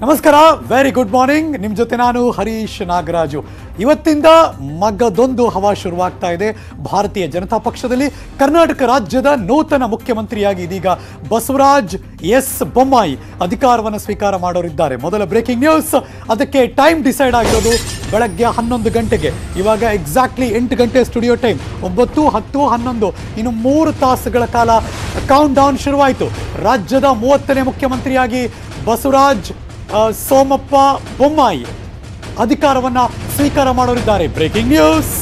ನಮಸ್ಕಾರ very good morning ನಿಮ್ಮ ಜೊತೆ ನಾನು ಹರೀಶ್ ನಾಗರಾಜು. ಇವತ್ತಿಂದ ಮಗದೊಂದು ಹವಾ ಶುರುವಾಗ್ತಾ ಇದೆ. ಭಾರತೀಯ ಜನತಾ ಪಕ್ಷದಲ್ಲಿ ಕರ್ನಾಟಕ ರಾಜ್ಯದ ನೂತನ ಮುಖ್ಯಮಂತ್ರಿಯಾಗಿ ಇದೀಗ ಬಸವರಾಜ್ ಎಸ್ ಬೊಮ್ಮಾಯಿ ಅಧಿಕಾರವನ್ನು ಸ್ವೀಕಾರ ಮಾಡೋರಿದ್ದಾರೆ. ಮೊದಲ ಬ್ರೇಕಿಂಗ್ ನ್ಯೂಸ್ ಅದಕ್ಕೆ ಟೈಮ್ ಡಿಸೈಡ್ ಆಗಿರೋದು ಬೆಳಗ್ಗೆ ಹನ್ನೊಂದು ಗಂಟೆಗೆ. ಇವಾಗ ಎಕ್ಸಾಕ್ಟ್ಲಿ ಎಂಟು ಗಂಟೆ ಸ್ಟುಡಿಯೋ ಟೈಮ್ ಒಂಬತ್ತು, ಹತ್ತು, ಹನ್ನೊಂದು, ಇನ್ನು ಮೂರು ತಾಸುಗಳ ಕಾಲ ಕೌಂಟ್ ಡೌನ್ ಶುರುವಾಯಿತು. ರಾಜ್ಯದ ಮೂವತ್ತನೇ ಮುಖ್ಯಮಂತ್ರಿಯಾಗಿ ಬಸವರಾಜ್ ಸೋಮಪ್ಪ ಬೊಮ್ಮಾಯಿ ಅಧಿಕಾರವನ್ನ ಸ್ವೀಕಾರ ಮಾಡಲಿದ್ದಾರೆ ಬ್ರೇಕಿಂಗ್ ನ್ಯೂಸ್.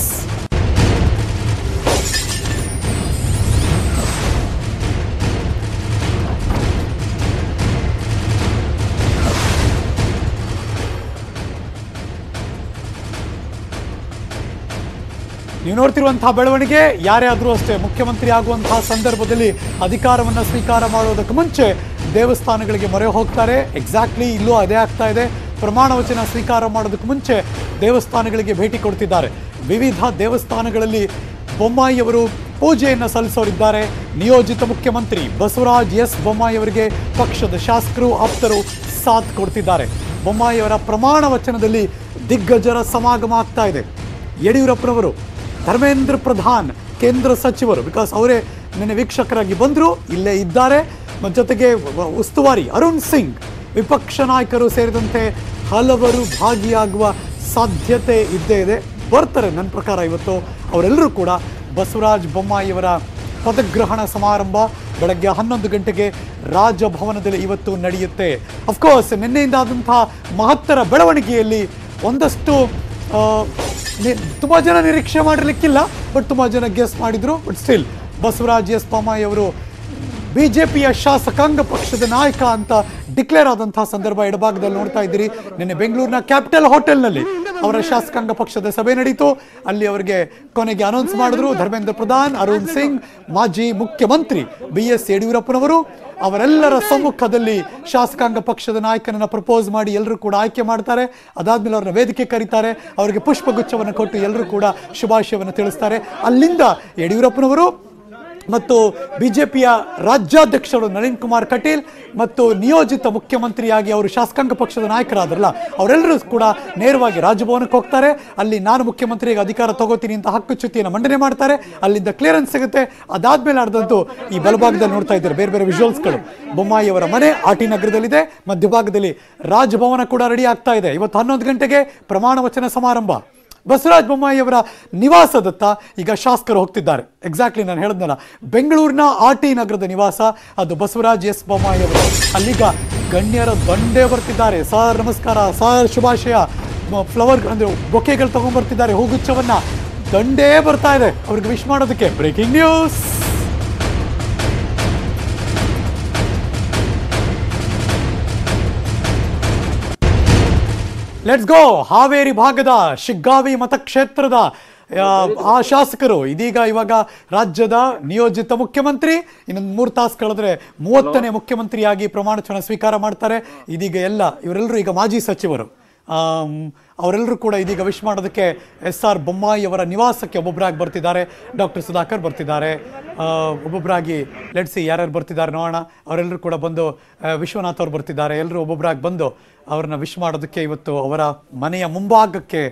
ನೀವು ನೋಡ್ತಿರುವಂತಹ ಬೆಳವಣಿಗೆ, ಯಾರೇ ಆದರೂ ಅಷ್ಟೇ ಮುಖ್ಯಮಂತ್ರಿ ಆಗುವಂತಹ ಸಂದರ್ಭದಲ್ಲಿ ಅಧಿಕಾರವನ್ನು ಸ್ವೀಕಾರ ಮಾಡೋದಕ್ಕೆ ಮುಂಚೆ ದೇವಸ್ಥಾನಗಳಿಗೆ ಮೊರೆ ಹೋಗ್ತಾರೆ. ಎಕ್ಸಾಕ್ಟ್ಲಿ ಇಲ್ಲೂ ಅದೇ ಆಗ್ತಾ ಇದೆ. ಪ್ರಮಾಣ ವಚನ ಸ್ವೀಕಾರ ಮಾಡೋದಕ್ಕೆ ಮುಂಚೆ ದೇವಸ್ಥಾನಗಳಿಗೆ ಭೇಟಿ ಕೊಡ್ತಿದ್ದಾರೆ. ವಿವಿಧ ದೇವಸ್ಥಾನಗಳಲ್ಲಿ ಬೊಮ್ಮಾಯಿ ಅವರು ಪೂಜೆಯನ್ನು ಸಲ್ಲಿಸೋರಿದ್ದಾರೆ. ನಿಯೋಜಿತ ಮುಖ್ಯಮಂತ್ರಿ ಬಸವರಾಜ್ ಎಸ್ ಬೊಮ್ಮಾಯಿ ಅವರಿಗೆ ಪಕ್ಷದ ಶಾಸಕರು, ಆಪ್ತರು ಸಾಥ್ ಕೊಡ್ತಿದ್ದಾರೆ. ಬೊಮ್ಮಾಯಿ ಅವರ ಪ್ರಮಾಣ ವಚನದಲ್ಲಿ ದಿಗ್ಗಜರ ಸಮಾಗಮ ಆಗ್ತಾ ಇದೆ. ಯಡಿಯೂರಪ್ಪನವರು, ಧರ್ಮೇಂದ್ರ ಪ್ರಧಾನ್ ಕೇಂದ್ರ ಸಚಿವರು ಬಿಕಾಸ್ ಅವರೇ ನಿನ್ನೆ ವೀಕ್ಷಕರಾಗಿ ಬಂದರು, ಇಲ್ಲೇ ಇದ್ದಾರೆ. ಜೊತೆಗೆ ಉಸ್ತುವಾರಿ ಅರುಣ್ ಸಿಂಗ್, ವಿಪಕ್ಷ ನಾಯಕರು ಸೇರಿದಂತೆ ಹಲವರು ಭಾಗಿಯಾಗುವ ಸಾಧ್ಯತೆ ಇದ್ದೇ ಇದೆ. ಬರ್ತಾರೆ ನನ್ನ ಪ್ರಕಾರ ಇವತ್ತು ಅವರೆಲ್ಲರೂ ಕೂಡ ಬಸವರಾಜ ಬೊಮ್ಮಾಯಿಯವರ ಪದಗ್ರಹಣ ಸಮಾರಂಭ ಬೆಳಗ್ಗೆ ಹನ್ನೊಂದು ಗಂಟೆಗೆ ರಾಜಭವನದಲ್ಲಿ ಇವತ್ತು ನಡೆಯುತ್ತೆ. ಅಫ್ಕೋರ್ಸ್ ನಿನ್ನೆಯಿಂದ ಆದಂತಹ ಮಹತ್ತರ ಬೆಳವಣಿಗೆಯಲ್ಲಿ ಒಂದಷ್ಟು ತುಂಬಾ ಜನ ನಿರೀಕ್ಷೆ ಮಾಡಿರ್ಲಿಕ್ಕಿಲ್ಲ ಬಟ್ ತುಂಬಾ ಜನ ಗೆಸ್ ಮಾಡಿದ್ರು but still Basavaraj S Bommai ಅವರು ಬಿಜೆಪಿಯ ಶಾಸಕಾಂಗ ಪಕ್ಷದ ನಾಯಕ ಅಂತ ಡಿಕ್ಲೇರ್ ಆದಂತಹ ಸಂದರ್ಭ ಎಡಭಾಗದಲ್ಲಿ ನೋಡ್ತಾ ಇದ್ದೀರಿ. ನಿನ್ನೆ ಬೆಂಗಳೂರಿನ ಕ್ಯಾಪಿಟಲ್ ಹೋಟೆಲ್ನಲ್ಲಿ ಅವರ ಶಾಸಕಾಂಗ ಪಕ್ಷದ ಸಭೆ ನಡೀತು. ಅಲ್ಲಿ ಅವರಿಗೆ ಕೊನೆಗೆ ಅನೌನ್ಸ್ ಮಾಡಿದ್ರು ಧರ್ಮೇಂದ್ರ ಪ್ರಧಾನ್, ಅರುಣ್ ಸಿಂಗ್, ಮಾಜಿ ಮುಖ್ಯಮಂತ್ರಿ ಬಿ ಎಸ್ ಯಡಿಯೂರಪ್ಪನವರು. ಅವರೆಲ್ಲರ ಸಮ್ಮುಖದಲ್ಲಿ ಶಾಸಕಾಂಗ ಪಕ್ಷದ ನಾಯಕನನ್ನು ಪ್ರಪೋಸ್ ಮಾಡಿ ಎಲ್ಲರೂ ಕೂಡ ಆಯ್ಕೆ ಮಾಡ್ತಾರೆ. ಅದಾದ್ಮೇಲೆ ಅವ್ರನ್ನ ವೇದಿಕೆ ಕರೀತಾರೆ. ಅವರಿಗೆ ಪುಷ್ಪಗುಚ್ಛವನ್ನು ಕೊಟ್ಟು ಎಲ್ಲರೂ ಕೂಡ ಶುಭಾಶಯವನ್ನು ತಿಳಿಸ್ತಾರೆ. ಅಲ್ಲಿಂದ ಯಡಿಯೂರಪ್ಪನವರು ಮತ್ತು ಬಿಜೆಪಿಯ ರಾಜ್ಯಾಧ್ಯಕ್ಷರು ನಳಿನ್ ಕುಮಾರ್ ಕಟೀಲ್ ಮತ್ತು ನಿಯೋಜಿತ ಮುಖ್ಯಮಂತ್ರಿಯಾಗಿ ಅವರು ಶಾಸಕಾಂಗ ಪಕ್ಷದ ನಾಯಕರಾದ್ರಲ್ಲ, ಅವರೆಲ್ಲರೂ ಕೂಡ ನೇರವಾಗಿ ರಾಜಭವನಕ್ಕೆ ಹೋಗ್ತಾರೆ. ಅಲ್ಲಿ ನಾನು ಮುಖ್ಯಮಂತ್ರಿಗೆ ಅಧಿಕಾರ ತಗೋತೀನಿ ಅಂತ ಹಕ್ಕುಚ್ಯುತಿಯನ್ನು ಮಂಡನೆ ಮಾಡ್ತಾರೆ. ಅಲ್ಲಿಂದ ಕ್ಲಿಯರೆನ್ಸ್ ಸಿಗುತ್ತೆ. ಅದಾದ್ಮೇಲೆ ನಡೆದಂತೂ ಈ ಬಲಭಾಗದಲ್ಲಿ ನೋಡ್ತಾ ಇದ್ದಾರೆ ಬೇರೆ ಬೇರೆ ವಿಜುವಲ್ಸ್ಗಳು ಬೊಮ್ಮಾಯಿ ಅವರ ಮನೆ ಆಟಿ ನಗರದಲ್ಲಿದೆ. ಮಧ್ಯಭಾಗದಲ್ಲಿ ರಾಜಭವನ ಕೂಡ ರೆಡಿ ಆಗ್ತಾ ಇದೆ. ಇವತ್ತು ಹನ್ನೊಂದು ಗಂಟೆಗೆ ಪ್ರಮಾಣ ವಚನ ಸಮಾರಂಭ. ಬಸವರಾಜ ಬೊಮ್ಮಾಯಿಯವರ ನಿವಾಸದತ್ತ ಈಗ ಶಾಸಕರು ಹೋಗ್ತಿದ್ದಾರೆ. ಎಕ್ಸಾಕ್ಟ್ಲಿ ನಾನು ಹೇಳಿದ್ನಲ್ಲ, ಬೆಂಗಳೂರಿನ ಆರ್ ಟಿ ನಗರದ ನಿವಾಸ ಅದು ಬಸವರಾಜ್ ಎಸ್ ಬೊಮ್ಮಾಯಿಯವರು ಅಲ್ಲಿಗ ಗಣ್ಯರ ದಂಡೇ ಬರ್ತಿದ್ದಾರೆ. ಸರ್ ನಮಸ್ಕಾರ, ಸಾರ್ ಶುಭಾಶಯ. ಫ್ಲವರ್ ಅಂದರೆ ಬೊಕೆಗಳು ತಗೊಂಡ್ಬರ್ತಿದ್ದಾರೆ ಹೂಗುಚ್ಛವನ್ನು ದಂಡೇ ಬರ್ತಾ ಇದೆ. ಅವ್ರಿಗೆ ವಿಶ್ ಮಾಡೋದಕ್ಕೆ breaking news let's go Haveri ಭಾಗದ ಶಿಗ್ಗಾವಿ ಮತಕ್ಷೇತ್ರದ ಆ, ಶಾಸಕರು. ಇದೀಗ ಇವಾಗ ರಾಜ್ಯದ ನಿಯೋಜಿತ ಮುಖ್ಯಮಂತ್ರಿ ಇನ್ನೊಂದು ಮೂರು ತಾಸು ಕಳೆದ್ರೆ ಮೂವತ್ತನೇ ಮುಖ್ಯಮಂತ್ರಿಯಾಗಿ ಪ್ರಮಾಣ ಸ್ವೀಕಾರ ಮಾಡ್ತಾರೆ. ಇದೀಗ ಎಲ್ಲ ಇವರೆಲ್ಲರೂ ಈಗ ಮಾಜಿ ಸಚಿವರು. ಅವರೆಲ್ಲರೂ ಕೂಡ ಇದೀಗ ವಿಶ್ ಮಾಡೋದಕ್ಕೆ ಎಸ್ ಆರ್ ಬೊಮ್ಮಾಯಿ ಅವರ ನಿವಾಸಕ್ಕೆ ಒಬ್ಬೊಬ್ಬರಾಗಿ ಬರ್ತಿದ್ದಾರೆ. ಡಾಕ್ಟರ್ ಸುಧಾಕರ್ ಬರ್ತಿದ್ದಾರೆ. ಒಬ್ಬೊಬ್ಬರಾಗಿ ಲೆಟ್ಸಿ ಯಾರ್ಯಾರು ಬರ್ತಿದ್ದಾರೆ ನೋಡೋಣ. ಅವರೆಲ್ಲರೂ ಕೂಡ ಬಂದು ವಿಶ್ವನಾಥ್ ಅವರು ಬರ್ತಿದ್ದಾರೆ. ಎಲ್ಲರೂ ಒಬ್ಬೊಬ್ಬರಾಗಿ ಬಂದು ಅವ್ರನ್ನ ವಿಶ್ ಮಾಡೋದಕ್ಕೆ ಇವತ್ತು ಅವರ ಮನೆಯ ಮುಂಭಾಗಕ್ಕೆ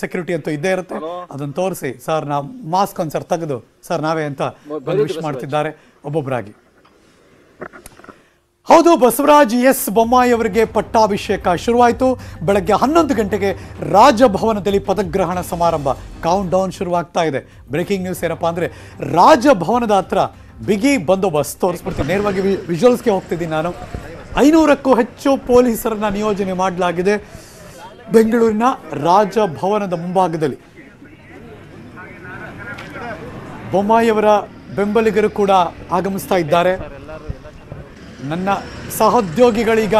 ಸೆಕ್ಯೂರಿಟಿ ಅಂತೂ ಇದ್ದೇ ಇರುತ್ತೆ. ಅದನ್ನು ತೋರಿಸಿ. ಸರ್ ನಾ ಮಾಸ್ಕ್ ಒಂದು ಸರ್ ತೆಗೆದು. ಸರ್ ನಾವೇ ಅಂತ ಬಂದು ವಿಶ್ ಮಾಡ್ತಿದ್ದಾರೆ ಒಬ್ಬೊಬ್ಬರಾಗಿ ಹೌದು, ಬಸವರಾಜ್ ಎಸ್. ಬೊಮ್ಮಾಯಿ ಅವರಿಗೆ ಪಟ್ಟಾಭಿಷೇಕ ಶುರುವಾಯಿತು. ಬೆಳಗ್ಗೆ ಹನ್ನೊಂದು ಗಂಟೆಗೆ ರಾಜಭವನದಲ್ಲಿ ಪದಗ್ರಹಣ ಸಮಾರಂಭ. ಕೌಂಟ್ ಡೌನ್ ಶುರುವಾಗ್ತಾ ಇದೆ. ಬ್ರೇಕಿಂಗ್ ನ್ಯೂಸ್ ಏನಪ್ಪ ಅಂದರೆ, ರಾಜಭವನದ ಹತ್ರ ಬಿಗಿ ಬಂದೋಬಸ್ತ್ ತೋರಿಸ್ಬಿಡ್ತೀನಿ. ನೇರವಾಗಿ ವಿಜುವಲ್ಸ್ಗೆ ಹೋಗ್ತಿದ್ದೀನಿ ನಾನು. ಐನೂರಕ್ಕೂ ಹೆಚ್ಚು ಪೊಲೀಸರನ್ನ ನಿಯೋಜನೆ ಮಾಡಲಾಗಿದೆ. ಬೆಂಗಳೂರಿನ ರಾಜಭವನದ ಮುಂಭಾಗದಲ್ಲಿ. ಬೊಮ್ಮಾಯಿಯವರ ಬೆಂಬಲಿಗರು ಕೂಡ ಆಗಮಿಸ್ತಾ ಇದ್ದಾರೆ. ನನ್ನ ಸಹೋದ್ಯೋಗಿಗಳೀಗ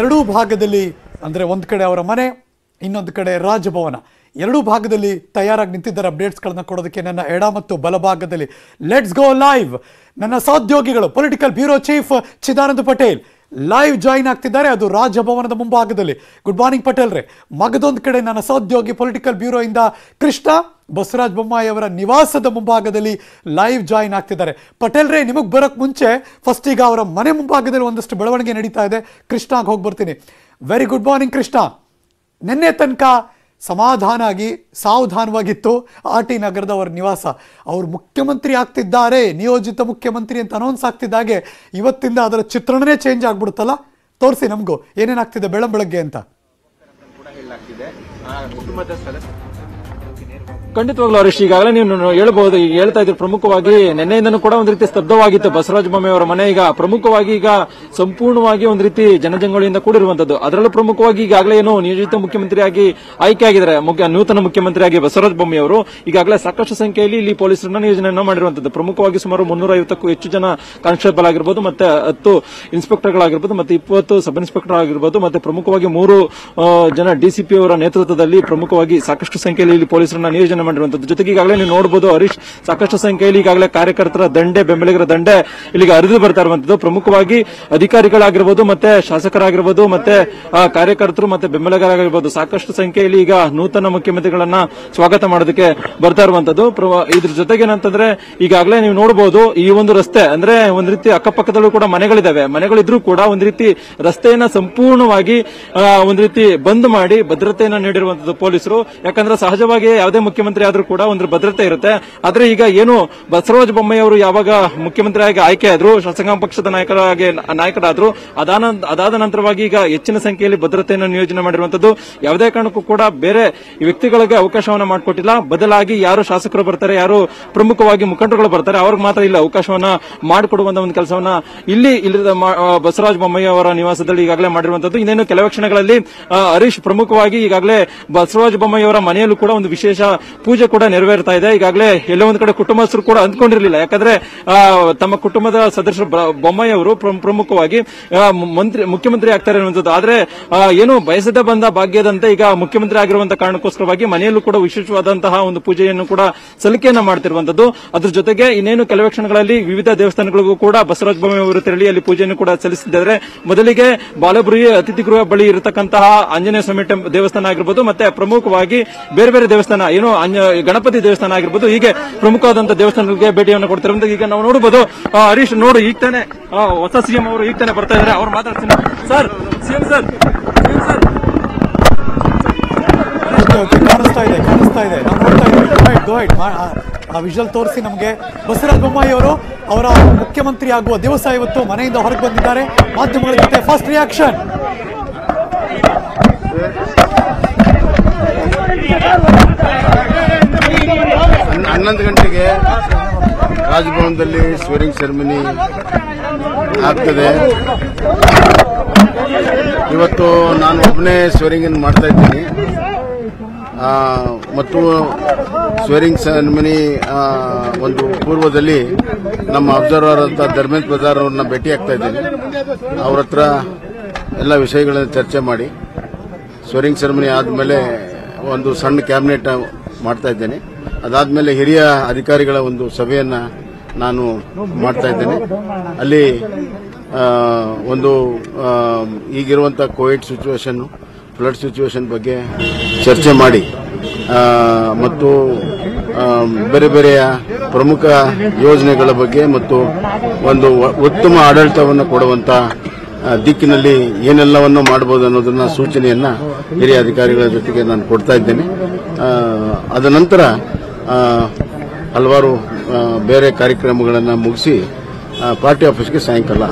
ಎರಡೂ ಭಾಗದಲ್ಲಿ, ಅಂದರೆ ಒಂದು ಕಡೆ ಅವರ ಮನೆ, ಇನ್ನೊಂದು ಕಡೆ ರಾಜಭವನ. ಎರಡೂ ಭಾಗದಲ್ಲಿ ತಯಾರಾಗಿ ನಿಂತಿದ್ದಾರೆ ಅಪ್ಡೇಟ್ಸ್ಗಳನ್ನು ಕೊಡೋದಕ್ಕೆ ನನ್ನ ಎಡ ಮತ್ತು ಬಲಭಾಗದಲ್ಲಿ ಲೆಟ್ಸ್ ಗೋ ಲೈವ್ ನನ್ನ ಸಹೋದ್ಯೋಗಿಗಳು political bureau chief Chidananda Patel live join ಆಗ್ತಿದ್ದಾರೆ. ಅದು ರಾಜಭವನದ ಮುಂಭಾಗದಲ್ಲಿ. ಗುಡ್ ಮಾರ್ನಿಂಗ್ ಪಟೇಲ್ ರೇ. ಮಗದೊಂದು ಕಡೆ ನನ್ನ ಸಹೋದ್ಯೋಗಿ ಪೊಲಿಟಿಕಲ್ ಬ್ಯೂರೋ ಇಂದ ಕೃಷ್ಣ ಬಸವರಾಜ ಬೊಮ್ಮಾಯಿ ಅವರ ನಿವಾಸದ ಮುಂಭಾಗದಲ್ಲಿ ಲೈವ್ ಜಾಯಿನ್ ಆಗ್ತಿದ್ದಾರೆ. ಪಟೇಲ್ ರೇ, ನಿಮಗೆ ಬರೋಕ್ ಮುಂಚೆ ಫಸ್ಟ್ ಈಗ ಅವರ ಮನೆ ಮುಂಭಾಗದಲ್ಲಿ ಒಂದಷ್ಟು ಬೆಳವಣಿಗೆ ನಡೀತಾ ಇದೆ. ಕೃಷ್ಣ ಹೋಗಿ ಬರ್ತೀನಿ ವೆರಿ ಗುಡ್ ಮಾರ್ನಿಂಗ್ ಕೃಷ್ಣ. ನಿನ್ನೆ ತನಕ ಸಮಾಧಾನ ಆಗಿ ಸಾವಧಾನವಾಗಿತ್ತು ಆರ್ ಟಿ ನಗರದವರ ನಿವಾಸ. ಅವರು ಮುಖ್ಯಮಂತ್ರಿ ಆಗ್ತಿದ್ದಾರೆ, ನಿಯೋಜಿತ ಮುಖ್ಯಮಂತ್ರಿ ಅಂತ ಅನೌನ್ಸ್ ಆಗ್ತಿದ್ದಾಗೆ ಇವತ್ತಿಂದ ಅದರ ಚಿತ್ರಣನೇ ಚೇಂಜ್ ಆಗ್ಬಿಡುತ್ತಲ್ಲ? ತೋರಿಸಿ ನಮಗೂ, ಏನೇನಾಗ್ತಿದೆ ಬೆಳಂಬೆಳಗ್ಗೆ ಅಂತ. ಖಂಡಿತವಾಗ್ಲೂ ಹರೀಶ್, ಈಗಾಗಲೇ ನೀವು ಹೇಳಬಹುದು ಈಗ ಹೇಳ್ತಾ ಇದ್ರು ಪ್ರಮುಖವಾಗಿ, ನಿನ್ನೆಯಿಂದನೂ ಕೂಡ ಒಂದು ರೀತಿ ಸ್ತಬ್ಧವಾಗಿತ್ತು ಬಸವರಾಜ ಬೊಮ್ಮೆಯವರ ಅವರ ಮನೆ. ಈಗ ಪ್ರಮುಖವಾಗಿ ಈಗ ಸಂಪೂರ್ಣವಾಗಿ ಒಂದು ರೀತಿ ಜನಜಂಗಳಿಂದ ಕೂಡಿರುವಂತದ್ದು. ಅದರಲ್ಲೂ ಪ್ರಮುಖವಾಗಿ ಈಗಾಗಲೇ ಏನು ನಿಯೋಜಿತ ಮುಖ್ಯಮಂತ್ರಿಯಾಗಿ ಮುಖ್ಯ, ನೂತನ ಮುಖ್ಯಮಂತ್ರಿಯಾಗಿ ಬಸವರಾಜ ಬೊಮ್ಮೆಯವರು ಈಗಾಗಲೇ ಸಾಕಷ್ಟು ಸಂಖ್ಯೆಯಲ್ಲಿ ಇಲ್ಲಿ ಪೊಲೀಸರನ್ನ ನಿಯೋಜನೆಯನ್ನು ಮಾಡಿರುವಂತದ್ದು. ಪ್ರಮುಖವಾಗಿ ಸುಮಾರು ಮುನ್ನೂರ ಐವತ್ತಕ್ಕೂ ಹೆಚ್ಚು ಜನ ಕಾನ್ಸ್ಟೇಬಲ್ ಆಗಿರ್ಬೋದು ಮತ್ತೆ ಹತ್ತು ಇನ್ಸ್ಪೆಕ್ಟರ್ಗಳಾಗಿರ್ಬೋದು, ಮತ್ತೆ ಇಪ್ಪತ್ತು ಸಬ್ ಇನ್ಸ್ಪೆಕ್ಟರ್ ಆಗಿರ್ಬೋದು ಮತ್ತೆ ಪ್ರಮುಖವಾಗಿ ಮೂರು ಜನ ಡಿಸಿಪಿ ಅವರ ನೇತೃತ್ವದಲ್ಲಿ ಪ್ರಮುಖವಾಗಿ ಸಾಕಷ್ಟು ಸಂಖ್ಯೆಯಲ್ಲಿ ಇಲ್ಲಿ ಪೊಲೀಸರನ್ನ ನಿಯೋಜನೆ ಮಾಡಿರುವಂತದ್ದು. ಜೊತೆಗೆ ಈಗಾಗಲೇ ನೀವು ನೋಡಬಹುದು ಹರೀಶ್, ಸಾಕಷ್ಟು ಸಂಖ್ಯೆಯಲ್ಲಿ ಈಗಾಗಲೇ ಕಾರ್ಯಕರ್ತರ ದಂಡೆ, ಬೆಂಬಲಿಗರ ದಂಡೆ ಇಲ್ಲಿಗೆ ಹರಿದು ಬರ್ತಾ ಇರುವಂತದ್ದು. ಪ್ರಮುಖವಾಗಿ ಅಧಿಕಾರಿಗಳಾಗಿರ್ಬೋದು ಮತ್ತೆ ಶಾಸಕರಾಗಿರ್ಬೋದು ಮತ್ತೆ ಕಾರ್ಯಕರ್ತರು ಮತ್ತೆ ಬೆಂಬಲಿಗರಾಗಿರ್ಬೋದು ಸಾಕಷ್ಟು ಸಂಖ್ಯೆಯಲ್ಲಿ ಈಗ ನೂತನ ಮುಖ್ಯಮಂತ್ರಿಗಳನ್ನ ಸ್ವಾಗತ ಮಾಡೋದಕ್ಕೆ ಬರ್ತಾ ಇರುವಂತದ್ದು. ಇದ್ರ ಜೊತೆಗೆ ಏನಂತಂದ್ರೆ ಈಗಾಗಲೇ ನೀವು ನೋಡಬಹುದು ಈ ಒಂದು ರಸ್ತೆ, ಅಂದ್ರೆ ಒಂದ್ ರೀತಿ ಅಕ್ಕಪಕ್ಕದಲ್ಲೂ ಕೂಡ ಮನೆಗಳಿದಾವೆ. ಮನೆಗಳಿದ್ರೂ ಕೂಡ ಒಂದ್ ರೀತಿ ರಸ್ತೆಯನ್ನ ಸಂಪೂರ್ಣವಾಗಿ ಒಂದ್ ರೀತಿ ಬಂದ್ ಮಾಡಿ ಭದ್ರತೆಯನ್ನ ನೀಡಿರುವಂತದ್ದು ಪೊಲೀಸರು. ಯಾಕಂದ್ರೆ ಸಹಜವಾಗಿ ಯಾವುದೇ ಮುಖ್ಯಮಂತ್ರಿ ಆದ್ರೂ ಕೂಡ ಒಂದು ಭದ್ರತೆ ಇರುತ್ತೆ. ಆದ್ರೆ ಈಗ ಏನು ಬಸವರಾಜ ಬೊಮ್ಮಾಯಿ ಅವರು ಯಾವಾಗ ಮುಖ್ಯಮಂತ್ರಿಯಾಗಿ ಆಯ್ಕೆ ಆದ್ರು, ಶಾಸಕಾಂಗ ಪಕ್ಷದ ನಾಯಕರಾಗಿ ನಾಯಕರಾದ್ರು, ಅದಾನ, ಅದಾದ ನಂತರವಾಗಿ ಈಗ ಹೆಚ್ಚಿನ ಸಂಖ್ಯೆಯಲ್ಲಿ ಭದ್ರತೆಯನ್ನು ನಿಯೋಜನೆ ಮಾಡಿರುವಂತದ್ದು ಯಾವುದೇ ಕಾರಣಕ್ಕೂ ಕೂಡ ಬೇರೆ ವ್ಯಕ್ತಿಗಳಿಗೆ ಅವಕಾಶವನ್ನು ಮಾಡಿಕೊಟ್ಟಿಲ್ಲ. ಬದಲಾಗಿ ಯಾರು ಶಾಸಕರು ಬರ್ತಾರೆ, ಯಾರು ಪ್ರಮುಖವಾಗಿ ಮುಖಂಡರುಗಳು ಬರ್ತಾರೆ, ಅವ್ರಿಗೆ ಮಾತ್ರ ಇಲ್ಲಿ ಅವಕಾಶವನ್ನ ಮಾಡಿಕೊಡುವಂತಹ ಒಂದು ಕೆಲಸವನ್ನ ಇಲ್ಲಿ ಇಲ್ಲಿ ಬಸವರಾಜ ಬೊಮ್ಮಾಯಿ ಅವರ ನಿವಾಸದಲ್ಲಿ ಈಗಾಗಲೇ ಮಾಡಿರುವಂತದ್ದು ಇನ್ನೇನು ಕೆಲವೇ ಕ್ಷಣಗಳಲ್ಲಿ ಹರೀಶ್ ಪ್ರಮುಖವಾಗಿ ಈಗಾಗಲೇ ಬಸವರಾಜ ಬೊಮ್ಮಾಯಿ ಅವರ ಮನೆಯಲ್ಲೂ ಕೂಡ ಒಂದು ವಿಶೇಷ ಪೂಜೆ ಕೂಡ ನೆರವೇರ್ತಾ ಇದೆ. ಈಗಾಗಲೇ ಎಲ್ಲೋ ಒಂದು ಕಡೆ ಕುಟುಂಬಸ್ಥರು ಕೂಡ ಅಂದ್ಕೊಂಡಿರಲಿಲ್ಲ. ಯಾಕಂದ್ರೆ ತಮ್ಮ ಕುಟುಂಬದ ಸದಸ್ಯರು ಬ- ಬೊಮ್ಮಾಯಿ ಅವರು ಪ್ರಮುಖವಾಗಿ ಮಂತ್ರಿ, ಮುಖ್ಯಮಂತ್ರಿ ಆಗ್ತಾರೆ ಅನ್ನುವಂಥದ್ದು. ಆದ್ರೆ ಏನು ಬಯಸದೆ ಬಂದ ಭಾಗ್ಯದಂತೆ ಈಗ ಮುಖ್ಯಮಂತ್ರಿ ಆಗಿರುವಂತಹ ಕಾರಣಕ್ಕೋಸ್ಕರವಾಗಿ ಮನೆಯಲ್ಲೂ ಕೂಡ ವಿಶೇಷವಾದಂತಹ ಒಂದು ಪೂಜೆಯನ್ನು ಕೂಡ ಸಲಿಕೆಯನ್ನು ಮಾಡ್ತಿರುವಂತದ್ದು ಅದ್ರ ಜೊತೆಗೆ ಇನ್ನೇನು ಕೆಲವೇ ಕ್ಷಣಗಳಲ್ಲಿ ವಿವಿಧ ದೇವಸ್ಥಾನಗಳಿಗೂ ಕೂಡ ಬಸವರಾಜ ಬೊಮ್ಮಾಯಿ ಅವರು ತೆರಳಿ ಅಲ್ಲಿ ಪೂಜೆಯನ್ನು ಕೂಡ ಸಲ್ಲಿಸಿದ್ದಾರೆ. ಮೊದಲಿಗೆ ಬಾಲಬುರಿ ಅತಿಥಿ ಗೃಹ ಬಳಿ ಇರತಕ್ಕಂತಹ ಆಂಜನೇಯ ಸ್ವಾಮಿ ದೇವಸ್ಥಾನ ಆಗಿರ್ಬೋದು, ಮತ್ತೆ ಪ್ರಮುಖವಾಗಿ ಬೇರೆ ಬೇರೆ ದೇವಸ್ಥಾನ, ಏನು ಗಣಪತಿ ದೇವಸ್ಥಾನ ಆಗಿರ್ಬೋದು, ಹೀಗೆ ಪ್ರಮುಖವಾದಂತಹ ದೇವಸ್ಥಾನಗಳಿಗೆ ಭೇಟಿಯನ್ನು ಕೊಡ್ತಿರುವಂತ ಈಗ ನಾವು ನೋಡಬಹುದು ಹರೀಶ್ ನೋಡು, ಈಗ ತಾನೆ ಹೊಸ ಸಿಎಂ ಅವರು ಈಗ ತಾನೆ ಬರ್ತಾ ಇದ್ದಾರೆ ಅವ್ರು ಮಾತಾಡ್ತೀನಿ. ಸರ್ ಸಿಎಂ ಸರ್ ಕಾಣಿಸ್ತಾ ಇದೆ ಕಾಣಿಸ್ತಾ ಇದೆ. ಆ ವಿಷಲ್ ತೋರಿಸಿ ನಮಗೆ. ಬಸವರಾಜ ಬೊಮ್ಮಾಯಿ ಅವರು ಅವರ ಮುಖ್ಯಮಂತ್ರಿ ಆಗುವ ದಿವಸ ಇವತ್ತು ಮನೆಯಿಂದ ಹೊರಗೆ ಬಂದಿದ್ದಾರೆ. ಮಾಧ್ಯಮಗಳ ಜೊತೆ ಫಸ್ಟ್ ರಿಯಾಕ್ಷನ್ ಹನ್ನೊಂದು ಗಂಟೆಗೆ ರಾಜಭವನದಲ್ಲಿ ಸ್ವೇರಿಂಗ್ ಸೆರೆಮನಿ ಆಗ್ತದೆ. ಇವತ್ತು ನಾನು ಒಬ್ಬನೇ ಸ್ವೇರಿಂಗ್ ಮಾಡ್ತಾ ಇದ್ದೀನಿ. ಮತ್ತು ಸ್ವೇರಿಂಗ್ ಸೆರೆಮನಿ ಒಂದು ಪೂರ್ವದಲ್ಲಿ ನಮ್ಮ ಅಬ್ಸರ್ವರ್ ಅಂತ ಧರ್ಮೇಂದ್ರ ಪ್ರಧಾನ್ ಅವ್ರನ್ನ ಭೇಟಿ ಆಗ್ತಾ ಇದ್ದೀನಿ. ಅವ್ರ ಹತ್ರ ಎಲ್ಲ ವಿಷಯಗಳನ್ನು ಚರ್ಚೆ ಮಾಡಿ. ಸ್ವೇರಿಂಗ್ ಸೆರೆಮನಿ ಆದಮೇಲೆ ಒಂದು ಸಣ್ಣ ಕ್ಯಾಬಿನೆಟ್ ಮಾಡ್ತಾ ಇದ್ದೇನೆ. ಅದಾದಮೇಲೆ ಹಿರಿಯ ಅಧಿಕಾರಿಗಳ ಒಂದು ಸಭೆಯನ್ನು ನಾನು ಮಾಡ್ತಾ ಇದ್ದೇನೆ. ಅಲ್ಲಿ ಒಂದು ಈಗಿರುವಂಥ ಕೋವಿಡ್ ಸಿಚುವೇಶನ್ ಫ್ಲಡ್ ಸಿಚುವೇಶನ್ ಬಗ್ಗೆ ಚರ್ಚೆ ಮಾಡಿ ಮತ್ತು ಬೇರೆ ಬೇರೆಯ ಪ್ರಮುಖ ಯೋಜನೆಗಳ ಬಗ್ಗೆ ಮತ್ತು ಒಂದು ಉತ್ತಮ ಆಡಳಿತವನ್ನು ಕೊಡುವಂತ ದಿಕ್ಕಿನಲ್ಲಿ ಏನೆಲ್ಲವನ್ನು ಮಾಡಬಹುದು ಅನ್ನೋದನ್ನ ಸೂಚನೆಯನ್ನ ಹಿರಿಯ ಅಧಿಕಾರಿಗಳ ಜೊತೆಗೆ ನಾನು ಕೊಡ್ತಾ ಇದ್ದೇನೆ. ಅದ ನಂತರ ಹಲವಾರು ಬೇರೆ ಕಾರ್ಯಕ್ರಮಗಳನ್ನು ಮುಗಿಸಿ ಪಾರ್ಟಿ ಆಫೀಸ್ಗೆ ಸಾಯಂಕಾಲ.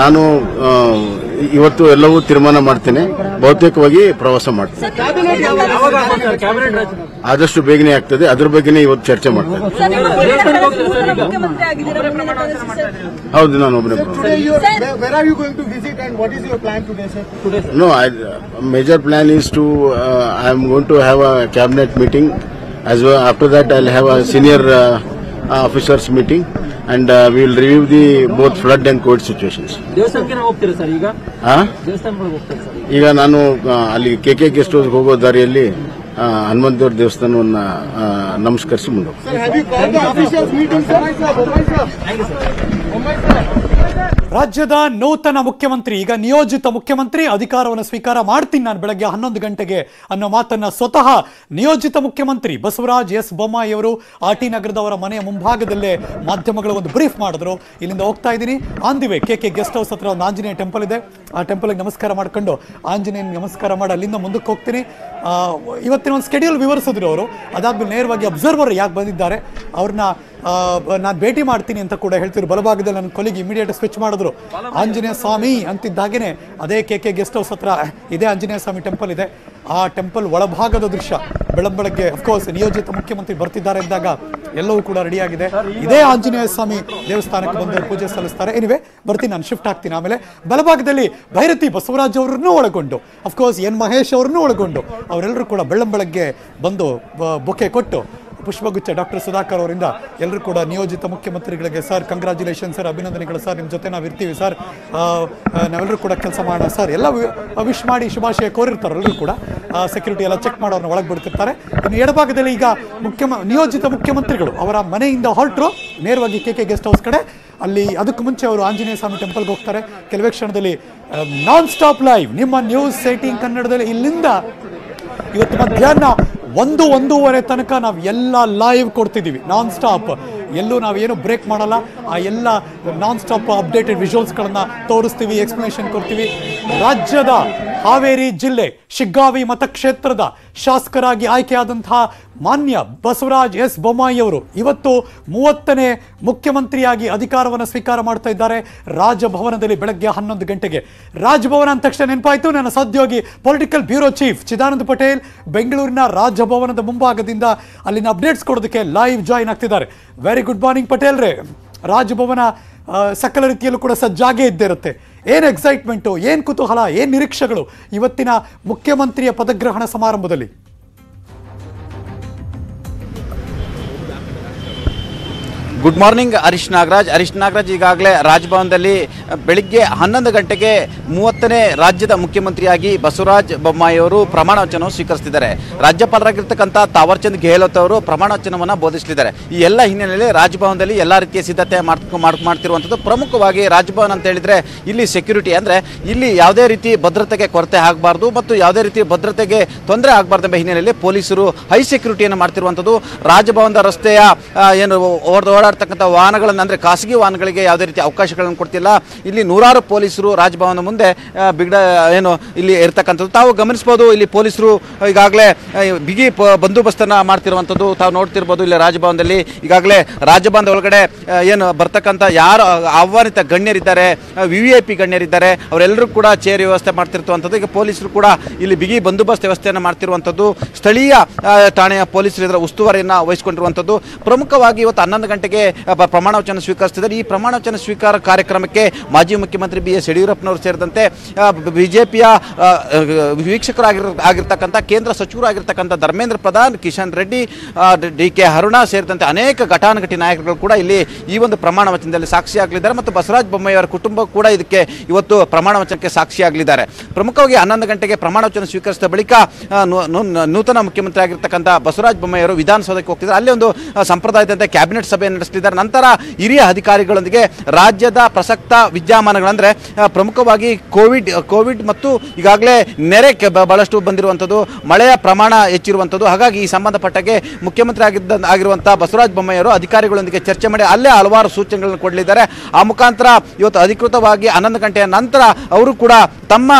ನಾನು ಇವತ್ತು ಎಲ್ಲವೂ ತೀರ್ಮಾನ ಮಾಡ್ತೇನೆ. ಬಹುತೇಕವಾಗಿ ಪ್ರವಾಸ ಮಾಡ್ತೇನೆ. ಕ್ಯಾಬಿನೆಟ್ ಆದಷ್ಟು ಬೇಗನೆ ಆಗ್ತದೆ. ಅದ್ರ ಬಗ್ಗೆನೇ ಇವತ್ತು ಚರ್ಚೆ ಮಾಡ್ತೇನೆ. ಹೌದು ನಾನು ಒಬ್ಬನೇ Today plan are, to I am going going have a cabinet meeting uh. As well, after that I'll have a senior uh, uh, officers meeting and uh, we will review the both flood and COVID situations. ಈಗ dariyalli hanuman ಹೋಗ್ತೀರಾ sir namaskarisi ನಾನು sir ಅಲ್ಲಿ K K guest house ಹೋಗೋ ದಾರಿಯಲ್ಲಿ ಹನುಮಂತ ಹನುಮಂತೇವ್ರ ದೇವಸ್ಥಾನವನ್ನ ನಮಸ್ಕರಿಸಿ ಮುಂದೆ ರಾಜ್ಯದ ನೂತನ ಮುಖ್ಯಮಂತ್ರಿ, ಈಗ ನಿಯೋಜಿತ ಮುಖ್ಯಮಂತ್ರಿ ಅಧಿಕಾರವನ್ನು ಸ್ವೀಕಾರ ಮಾಡ್ತೀನಿ ನಾನು ಬೆಳಗ್ಗೆ ಹನ್ನೊಂದು ಗಂಟೆಗೆ ಅನ್ನೋ ಮಾತನ್ನ ಸ್ವತಃ ನಿಯೋಜಿತ ಮುಖ್ಯಮಂತ್ರಿ ಬಸವರಾಜ್ ಎಸ್ ಬೊಮ್ಮಾಯಿ ಅವರು ಆರ್ ಟಿ ನಗರದವರ ಮನೆಯ ಮುಂಭಾಗದಲ್ಲೇ ಮಾಧ್ಯಮಗಳು ಒಂದು ಬ್ರೀಫ್ ಮಾಡಿದ್ರು. ಇಲ್ಲಿಂದ ಹೋಗ್ತಾ ಇದ್ದೀನಿ. ಆಂದಿವೆ, ಕೆ ಕೆ ಗೆಸ್ಟ್ ಹೌಸ್ ಹತ್ರ ಒಂದು ಆಂಜನೇಯ ಟೆಂಪಲ್ ಇದೆ. ಆ ಟೆಂಪಲ್ಗೆ ನಮಸ್ಕಾರ ಮಾಡ್ಕೊಂಡು ಆಂಜನೇಯನ ನಮಸ್ಕಾರ ಮಾಡಿ ಅಲ್ಲಿಂದ ಮುಂದಕ್ಕೆ ಹೋಗ್ತೀನಿ. ಇವತ್ತಿನ ಒಂದು ಸ್ಕೆಡ್ಯೂಲ್ ವಿವರಿಸಿದ್ರು ಅವರು. ಅದಾದ್ಮೇಲೆ ನೇರವಾಗಿ ಅಬ್ಸರ್ವರ್ ಯಾಕೆ ಬಂದಿದ್ದಾರೆ, ಅವ್ರನ್ನ ನಾನು ಭೇಟಿ ಮಾಡ್ತೀನಿ ಅಂತ ಕೂಡ ಹೇಳ್ತಿದ್ರು. ಬಲಭಾಗದಲ್ಲಿ ನನ್ನ ಕೊಲೆಗೆ ಇಮಿಡಿಯೇಟ್ ಸ್ವಿಚ್ ಮಾಡಿದ್ರು ಆಂಜನೇಯ ಸ್ವಾಮಿ ಅಂತಿದ್ದಾಗೇನೆ ಅದೇ ಕೆ ಕೆ ಗೆಸ್ಟ್ ಹೌಸ್ ಹತ್ರ ಇದೇ ಆಂಜನೇಯ ಸ್ವಾಮಿ ಟೆಂಪಲ್ ಇದೆ. ಆ ಟೆಂಪಲ್ ಒಳಭಾಗದ ದೃಶ್ಯ. ಬೆಳಂಬೆಳಗ್ಗೆ ಅಫ್ಕೋರ್ಸ್ ನಿಯೋಜಿತ ಮುಖ್ಯಮಂತ್ರಿ ಬರ್ತಿದ್ದಾರೆ ಇದ್ದಾಗ ಎಲ್ಲವೂ ಕೂಡ ರೆಡಿಯಾಗಿದೆ ಇದೇ ಆಂಜನೇಯ ಸ್ವಾಮಿ ದೇವಸ್ಥಾನಕ್ಕೆ ಬಂದು ಪೂಜೆ ಸಲ್ಲಿಸ್ತಾರೆ. ಏನಿವೆ ಬರ್ತೀನಿ, ನಾನು ಶಿಫ್ಟ್ ಆಗ್ತೀನಿ ಆಮೇಲೆ. ಬಲಭಾಗದಲ್ಲಿ ಭೈರತಿ ಬಸವರಾಜ್ ಅವರನ್ನು ಒಳಗೊಂಡು. ಅಫ್ಕೋರ್ಸ್ ಎನ್ ಮಹೇಶ್ ಅವರನ್ನು ಒಳಗೊಂಡು. ಅವರೆಲ್ಲರೂ ಕೂಡ ಬೆಳ್ಳಂಬೆಳಗ್ಗೆ ಬಂದು ಬೊಕೆ ಕೊಟ್ಟು ಪುಷ್ಪಗುಚ್ಛ. ಡಾಕ್ಟರ್ ಸುಧಾಕರ್ ಅವರಿಂದ ಎಲ್ಲರೂ ಕೂಡ ನಿಯೋಜಿತ ಮುಖ್ಯಮಂತ್ರಿಗಳಿಗೆ ಸರ್ ಕಂಗ್ರ್ಯಾಚುಲೇಷನ್ ಸರ್, ಅಭಿನಂದನೆಗಳು ಸರ್, ನಿಮ್ಮ ಜೊತೆ ನಾವು ಇರ್ತೀವಿ ಸರ್. ನಾವೆಲ್ಲರೂ ಕೂಡ ಕೆಲಸ ಮಾಡೋಣ ಸರ್. ಎಲ್ಲ ವಿಶ್ ಮಾಡಿ ಶುಭಾಶಯ ಕೋರಿರ್ತಾರೆ ಎಲ್ಲರೂ ಕೂಡ. ಸೆಕ್ಯೂರಿಟಿ ಎಲ್ಲ ಚೆಕ್ ಮಾಡೋರನ್ನ ಒಳಗೆ ಬಿಡ್ತಿರ್ತಾರೆ. ಇನ್ನು ಎಡಭಾಗದಲ್ಲಿ ಈಗ ಮುಖ್ಯಮ, ನಿಯೋಜಿತ ಮುಖ್ಯಮಂತ್ರಿಗಳು ಅವರ ಮನೆಯಿಂದ ಹೊರಟರು. ನೇರವಾಗಿ ಕೆ ಕೆ ಗೆಸ್ಟ್ ಹೌಸ್ ಕಡೆ. ಅಲ್ಲಿ ಅದಕ್ಕೂ ಮುಂಚೆ ಅವರು ಆಂಜನೇಯ ಸ್ವಾಮಿ ಟೆಂಪಲ್ಗೆ ಹೋಗ್ತಾರೆ. ಕೆಲವೇ ಕ್ಷಣದಲ್ಲಿ ನಾನ್ ಸ್ಟಾಪ್ ಲೈವ್ ನಿಮ್ಮ ನ್ಯೂಸ್ ಸೈಟಿಂಗ್ ಕನ್ನಡದಲ್ಲಿ ಇಲ್ಲಿಂದ ಇವತ್ತು ಮಧ್ಯಾಹ್ನ ಒಂದು ಒಂದೂವರೆ ತನಕ ನಾವು ಎಲ್ಲ ಲೈವ್ ಕೊಡ್ತಿದ್ದೀವಿ ನಾನ್ ಸ್ಟಾಪ್ ಎಲ್ಲೂ ನಾವೇನು ಬ್ರೇಕ್ ಮಾಡಲ್ಲ. ಆ ಎಲ್ಲ ನಾನ್ ಸ್ಟಾಪ್ ಅಪ್ಡೇಟೆಡ್ ವಿಜುವಲ್ಸ್ಗಳನ್ನು ತೋರಿಸ್ತೀವಿ ಎಕ್ಸ್ಪ್ಲನೇಷನ್ ಕೊಡ್ತೀವಿ. ರಾಜ್ಯದ ಹಾವೇರಿ ಜಿಲ್ಲೆ, ಶಿಗ್ಗಾವಿ ಮತಕ್ಷೇತ್ರದ ಶಾಸಕರಾಗಿ ಆಯ್ಕೆಯಾದಂತಹ ಮಾನ್ಯ ಬಸವರಾಜ್ ಎಸ್. ಬೊಮ್ಮಾಯಿ ಅವರು ಇವತ್ತು ಮೂವತ್ತನೇ ಮುಖ್ಯಮಂತ್ರಿಯಾಗಿ ಅಧಿಕಾರವನ್ನು ಸ್ವೀಕಾರ ಮಾಡ್ತಾ ಇದ್ದಾರೆ. ರಾಜಭವನದಲ್ಲಿ ಬೆಳಗ್ಗೆ ಹನ್ನೊಂದು ಗಂಟೆಗೆ. ರಾಜಭವನ ಅಂದ ತಕ್ಷಣ ನೆನಪಾಯಿತು, ನನ್ನ ಸದ್ಯೋಗಿ political bureau chief Chidananda Patel ಬೆಂಗಳೂರಿನ ರಾಜಭವನದ ಮುಂಭಾಗದಿಂದ ಅಲ್ಲಿನ ಅಪ್ಡೇಟ್ಸ್ ಕೊಡೋದಕ್ಕೆ ಲೈವ್ ಜಾಯಿನ್ ಆಗ್ತಿದ್ದಾರೆ. ವೆರಿ ಗುಡ್ ಮಾರ್ನಿಂಗ್ ಪಟೇಲ್ ರೇ. ರಾಜಭವನ ಸಕಲ ರೀತಿಯಲ್ಲೂ ಕೂಡ ಸಜ್ಜಾಗೇ ಇದ್ದಿರುತ್ತೆ. ಏನು ಎಕ್ಸೈಟ್ಮೆಂಟು ಏನು ಕುತೂಹಲ, ಏನು ನಿರೀಕ್ಷೆಗಳು ಇವತ್ತಿನ ಮುಖ್ಯಮಂತ್ರಿಯ ಪದಗ್ರಹಣ ಸಮಾರಂಭದಲ್ಲಿ? ಗುಡ್ ಮಾರ್ನಿಂಗ್ ಹರೀಶ್ ನಾಗರಾಜ್ ಹರೀಶ್ ನಾಗರಾಜ್ ಈಗಾಗಲೇ ರಾಜಭವನದಲ್ಲಿ ಬೆಳಿಗ್ಗೆ ಹನ್ನೊಂದು ಗಂಟೆಗೆ ಮೂವತ್ತನೇ ರಾಜ್ಯದ ಮುಖ್ಯಮಂತ್ರಿಯಾಗಿ ಬಸವರಾಜ ಬೊಮ್ಮಾಯಿ ಅವರು ಪ್ರಮಾಣ ವಚನವನ್ನು ಸ್ವೀಕರಿಸ್ತಿದ್ದಾರೆ. ರಾಜ್ಯಪಾಲರಾಗಿರ್ತಕ್ಕಂಥ ತಾವರ್ಚಂದ್ ಗೆಹ್ಲೋತ್ ಅವರು ಪ್ರಮಾಣ ವಚನವನ್ನು ಬೋಧಿಸಲಿದ್ದಾರೆ. ಈ ಎಲ್ಲ ಹಿನ್ನೆಲೆಯಲ್ಲಿ ರಾಜಭವನದಲ್ಲಿ ಎಲ್ಲ ರೀತಿಯ ಸಿದ್ಧತೆ ಮಾಡ್ತಿರುವಂಥದ್ದು ಪ್ರಮುಖವಾಗಿ ರಾಜಭವನ ಅಂತ ಹೇಳಿದರೆ ಇಲ್ಲಿ ಸೆಕ್ಯೂರಿಟಿ ಅಂದರೆ ಇಲ್ಲಿ ಯಾವುದೇ ರೀತಿ ಭದ್ರತೆಗೆ ಕೊರತೆ ಆಗಬಾರ್ದು ಮತ್ತು ಯಾವುದೇ ರೀತಿ ಭದ್ರತೆಗೆ ತೊಂದರೆ ಆಗಬಾರ್ದು ಎಂಬ ಹಿನ್ನೆಲೆಯಲ್ಲಿ ಪೊಲೀಸರು ಹೈ ಸೆಕ್ಯೂರಿಟಿಯನ್ನು ಮಾಡ್ತಿರುವಂಥದ್ದು. ರಾಜಭವನದ ರಸ್ತೆಯ ಏನು ಓಡ್ ಓಡಾಡ್ತಕ್ಕಂಥ ವಾಹನಗಳನ್ನು, ಅಂದರೆ ಖಾಸಗಿ ವಾಹನಗಳಿಗೆ ಯಾವುದೇ ರೀತಿ ಅವಕಾಶಗಳನ್ನು ಕೊಡ್ತಿಲ್ಲ. ಇಲ್ಲಿ ನೂರಾರು ಪೊಲೀಸರು ರಾಜಭವನ ಮುಂದೆ ಬಿಗಡ, ಏನು, ಇಲ್ಲಿ ಇರ್ತಕ್ಕಂಥದ್ದು. ತಾವು ಗಮನಿಸ್ಬೋದು, ಇಲ್ಲಿ ಪೊಲೀಸರು ಈಗಾಗಲೇ ಬಿಗಿ ಪ- ಬಂದೋಬಸ್ತನ್ನು ಮಾಡ್ತಿರುವಂಥದ್ದು. ತಾವು ನೋಡ್ತಿರ್ಬೋದು, ಇಲ್ಲಿ ರಾಜಭವನದಲ್ಲಿ ಈಗಾಗಲೇ ರಾಜಭವನದ ಒಳಗಡೆ ಏನು, ಬರ್ತಕ್ಕಂಥ ಯಾರು ಆಹ್ವಾನಿತ ಗಣ್ಯರಿದ್ದಾರೆ ವಿ ವಿ ಐ ಪಿ ಗಣ್ಯರಿದ್ದಾರೆ, ಅವರೆಲ್ಲರೂ ಕೂಡ ಚೇರ್ ವ್ಯವಸ್ಥೆ ಮಾಡ್ತಿರುವಂಥದ್ದು ಈಗ ಪೊಲೀಸರು ಕೂಡ ಇಲ್ಲಿ ಬಿಗಿ ಬಂದೋಬಸ್ತ್ ವ್ಯವಸ್ಥೆಯನ್ನು ಮಾಡ್ತಿರುವಂಥದ್ದು. ಸ್ಥಳೀಯ ಠಾಣೆಯ ಪೊಲೀಸರು ಇದರ ಉಸ್ತುವಾರಿಯನ್ನು ವಹಿಸಿಕೊಂಡಿರುವಂಥದ್ದು. ಪ್ರಮುಖವಾಗಿ ಇವತ್ತು ಹನ್ನೊಂದು ಗಂಟೆಗೆ ಪ್ರಮಾಣ ವಚನ ಸ್ವೀಕರಿಸ್ತಿದ್ದಾರೆ. ಈ ಪ್ರಮಾಣ ವಚನ ಸ್ವೀಕಾರ ಕಾರ್ಯಕ್ರಮಕ್ಕೆ ಮಾಜಿ ಮುಖ್ಯಮಂತ್ರಿ ಬಿ ಎಸ್ ಯಡಿಯೂರಪ್ಪನವರು ಸೇರಿದಂತೆ ಬಿಜೆಪಿಯ ವೀಕ್ಷಕರಾಗಿರ್, ಆಗಿರ್ತಕ್ಕಂಥ ಕೇಂದ್ರ ಸಚಿವರು ಆಗಿರ್ತಕ್ಕಂಥ ಧರ್ಮೇಂದ್ರ ಪ್ರಧಾನ್, ಕಿಶನ್ ರೆಡ್ಡಿ ಡಿ ಕೆ ಅರುಣ ಸೇರಿದಂತೆ ಅನೇಕ ಘಟಾನುಘಟಿ ನಾಯಕರುಗಳು ಕೂಡ ಇಲ್ಲಿ ಈ ಒಂದು ಪ್ರಮಾಣ ವಚನದಲ್ಲಿ ಸಾಕ್ಷಿಯಾಗಲಿದ್ದಾರೆ ಮತ್ತು ಬಸವರಾಜ ಬೊಮ್ಮಾಯಿ ಅವರ ಕುಟುಂಬ ಕೂಡ ಇದಕ್ಕೆ ಇವತ್ತು ಪ್ರಮಾಣ ವಚನಕ್ಕೆ ಸಾಕ್ಷಿಯಾಗಲಿದ್ದಾರೆ. ಪ್ರಮುಖವಾಗಿ ಹನ್ನೊಂದು ಗಂಟೆಗೆ ಪ್ರಮಾಣ ವಚನ ಸ್ವೀಕರಿಸಿದ ಬಳಿಕ ನೂತನ ಮುಖ್ಯಮಂತ್ರಿ ಆಗಿರ್ತಕ್ಕಂಥ ಬಸವರಾಜ ಬೊಮ್ಮಾಯಿ ಅವರು ವಿಧಾನಸೌಧಕ್ಕೆ ಹೋಗ್ತಿದ್ದಾರೆ. ಅಲ್ಲಿ ಒಂದು ಸಂಪ್ರದಾಯದಂತೆ ಕ್ಯಾಬಿನೆಟ್ ಸಭೆ ನಡೆಸಲಿದ್ದಾರೆ ನಂತರ ಹಿರಿಯ ಅಧಿಕಾರಿಗಳೊಂದಿಗೆ ರಾಜ್ಯದ ಪ್ರಸಕ್ತ ವಿದ್ಯಮಾನಗಳಂದ್ರೆ ಪ್ರಮುಖವಾಗಿ ಕೋವಿಡ್ ಕೋವಿಡ್ ಮತ್ತು ಈಗಾಗಲೇ ನೆರೆ ಬಹಳಷ್ಟು ಬಂದಿರುವಂಥದ್ದು ಮಳೆಯ ಪ್ರಮಾಣ ಹೆಚ್ಚಿರುವಂಥದ್ದು. ಹಾಗಾಗಿ ಈ ಸಂಬಂಧಪಟ್ಟಾಗೆ ಮುಖ್ಯಮಂತ್ರಿ ಆಗಿದ್ದ ಆಗಿರುವಂಥ ಬಸವರಾಜ ಬೊಮ್ಮಾಯಿಯವರು ಅಧಿಕಾರಿಗಳೊಂದಿಗೆ ಚರ್ಚೆ ಮಾಡಿ ಅಲ್ಲೇ ಹಲವಾರು ಸೂಚನೆಗಳನ್ನು ಕೊಡಲಿದ್ದಾರೆ. ಆ ಮುಖಾಂತರ ಇವತ್ತು ಅಧಿಕೃತವಾಗಿ ಹನ್ನೊಂದು ಗಂಟೆಯ ನಂತರ ಅವರು ಕೂಡ ತಮ್ಮ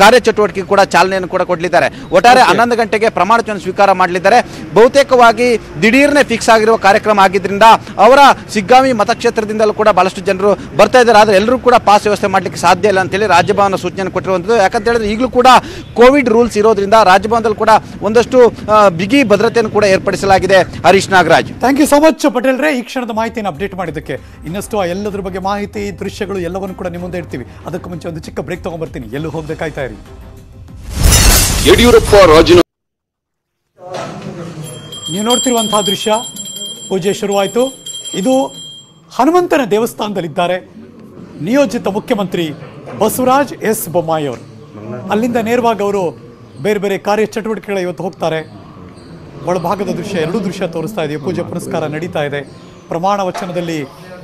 ಕಾರ್ಯಚಟುವಟಿಕೆ ಕೂಡ ಚಾಲನೆಯನ್ನು ಕೂಡ ಕೊಡಲಿದ್ದಾರೆ. ಒಟ್ಟಾರೆ ಹನ್ನೊಂದು ಗಂಟೆಗೆ ಪ್ರಮಾಣ ಸ್ವೀಕಾರ ಮಾಡಲಿದ್ದಾರೆ. ಬಹುತೇಕವಾಗಿ ದಿಢೀರ್ನೆ ಫಿಕ್ಸ್ ಆಗಿರುವ ಕಾರ್ಯಕ್ರಮ ಆಗಿದ್ರಿಂದ ಅವರ ಸಿಗ್ಗಾಮಿ ಮತಕ್ಷೇತ್ರದಿಂದಲೂ ಕೂಡ ಬಹಳಷ್ಟು ಜನರು ಬರ್ತಾ ಇದ್ದಾರೆ. ಆದರೆ ಎಲ್ಲರೂ ಕೂಡ ಪಾಸ್ ವ್ಯವಸ್ಥೆ ಮಾಡಲಿಕ್ಕೆ ಸಾಧ್ಯ ಇಲ್ಲ ಅಂತೇಳಿ ರಾಜ್ಯಭವನ ಸೂಚನೆ ಕೊಟ್ಟಿರುವಂಥದ್ದು. ಯಾಕಂತ ಹೇಳಿದ್ರೆ ಈಗಲೂ ಕೂಡ ಕೋವಿಡ್ ರೂಲ್ಸ್ ಇರೋದ್ರಿಂದ ರಾಜ್ಯಭವನದಲ್ಲಿ ಕೂಡ ಒಂದಷ್ಟು ಬಿಗಿ ಭದ್ರತೆಯನ್ನು ಕೂಡ ಏರ್ಪಡಿಸಲಾಗಿದೆ Harish Nagaraj. Thank you so much Patel ರೇ. ಈ ಕ್ಷಣದ ಮಾಹಿತಿಯನ್ನು ಅಪ್ಡೇಟ್ ಮಾಡಿದ್ದಕ್ಕೆ ಇನ್ನಷ್ಟು ಆ ಎಲ್ಲದರ ಬಗ್ಗೆ ಮಾಹಿತಿ ದೃಶ್ಯಗಳು ಎಲ್ಲವನ್ನು ಕೂಡ ನಿಮ್ಮ ಮುಂದೆ ಇಡ್ತೀವಿ. ಅದಕ್ಕೂ ಮುಂಚೆ ಒಂದು ಚಿಕ್ಕ ಬ್ರೇಕ್ ತಗೊಂಡ್ಬರ್ತೀನಿ ಎಲ್ಲೂ ಹೋಗ್ಬೇಕಾಯ್ತಾ ಇರಿ. ಯಡಿಯೂರಪ್ಪ ರಾಜೀನಾಮೆ ನೀವು ನೋಡ್ತಿರುವಂತಹ ದೃಶ್ಯ ಪೂಜೆ ಶುರುವಾಯಿತು. ಇದು ಹನುಮಂತನ ದೇವಸ್ಥಾನದಲ್ಲಿದ್ದಾರೆ. ನಿಯೋಜಿತ ಮುಖ್ಯಮಂತ್ರಿ ಬಸವರಾಜ್ ಎಸ್. ಬೊಮ್ಮಾಯಿ ಅವರು. ಅಲ್ಲಿಂದ ನೇರವಾಗಿ ಅವರು ಬೇರೆ ಬೇರೆ ಕಾರ್ಯಚಟುವಟಿಕೆಗಳ ಇವತ್ತು ಹೋಗ್ತಾರೆ. ಒಳಭಾಗದ ದೃಶ್ಯ, ಎರಡೂ ದೃಶ್ಯ ತೋರಿಸ್ತಾ ಇದೆ ಪೂಜೆ ಪುರಸ್ಕಾರ ನಡೀತಾ ಇದೆ. ಪ್ರಮಾಣ ವಚನದಲ್ಲಿ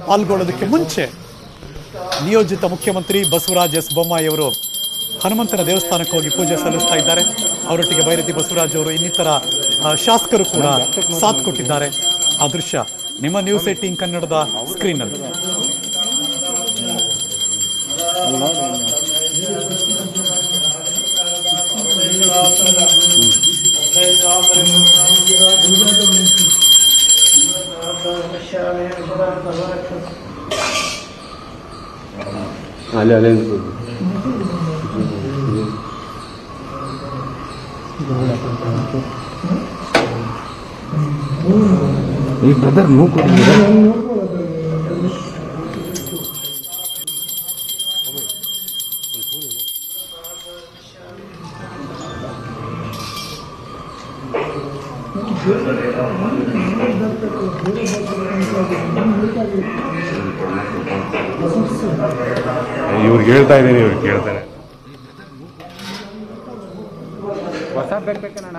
ಪಾಲ್ಗೊಳ್ಳೋದಕ್ಕೆ ಮುಂಚೆ ನಿಯೋಜಿತ ಮುಖ್ಯಮಂತ್ರಿ ಬಸವರಾಜ್ ಎಸ್. ಬೊಮ್ಮಾಯಿ ಅವರು ಹನುಮಂತನ ದೇವಸ್ಥಾನಕ್ಕೆ ಹೋಗಿ ಪೂಜೆ ಸಲ್ಲಿಸ್ತಾ ಇದ್ದಾರೆ. ಅವರೊಟ್ಟಿಗೆ ಬೈರತಿ ಬಸವರಾಜ್ ಅವರು ಇನ್ನಿತರ ಶಾಸಕರು ಕೂಡ ಸಾಥ್ ಕೊಟ್ಟಿದ್ದಾರೆ. ಆ ದೃಶ್ಯ ನಿಮ್ಮ ನ್ಯೂಸ್ ಏಟೀನ್ ಕನ್ನಡದ ಸ್ಕ್ರೀನ್ನಲ್ಲಿ ಇವ್ರಿಗೆ ಹೇಳ್ತಾ ಇದ್ದೀನಿ ಇವ್ರಿಗೆ ಕೇಳ್ತಾನೆ ಹೊಸ ಬೇಕಣ್ಣ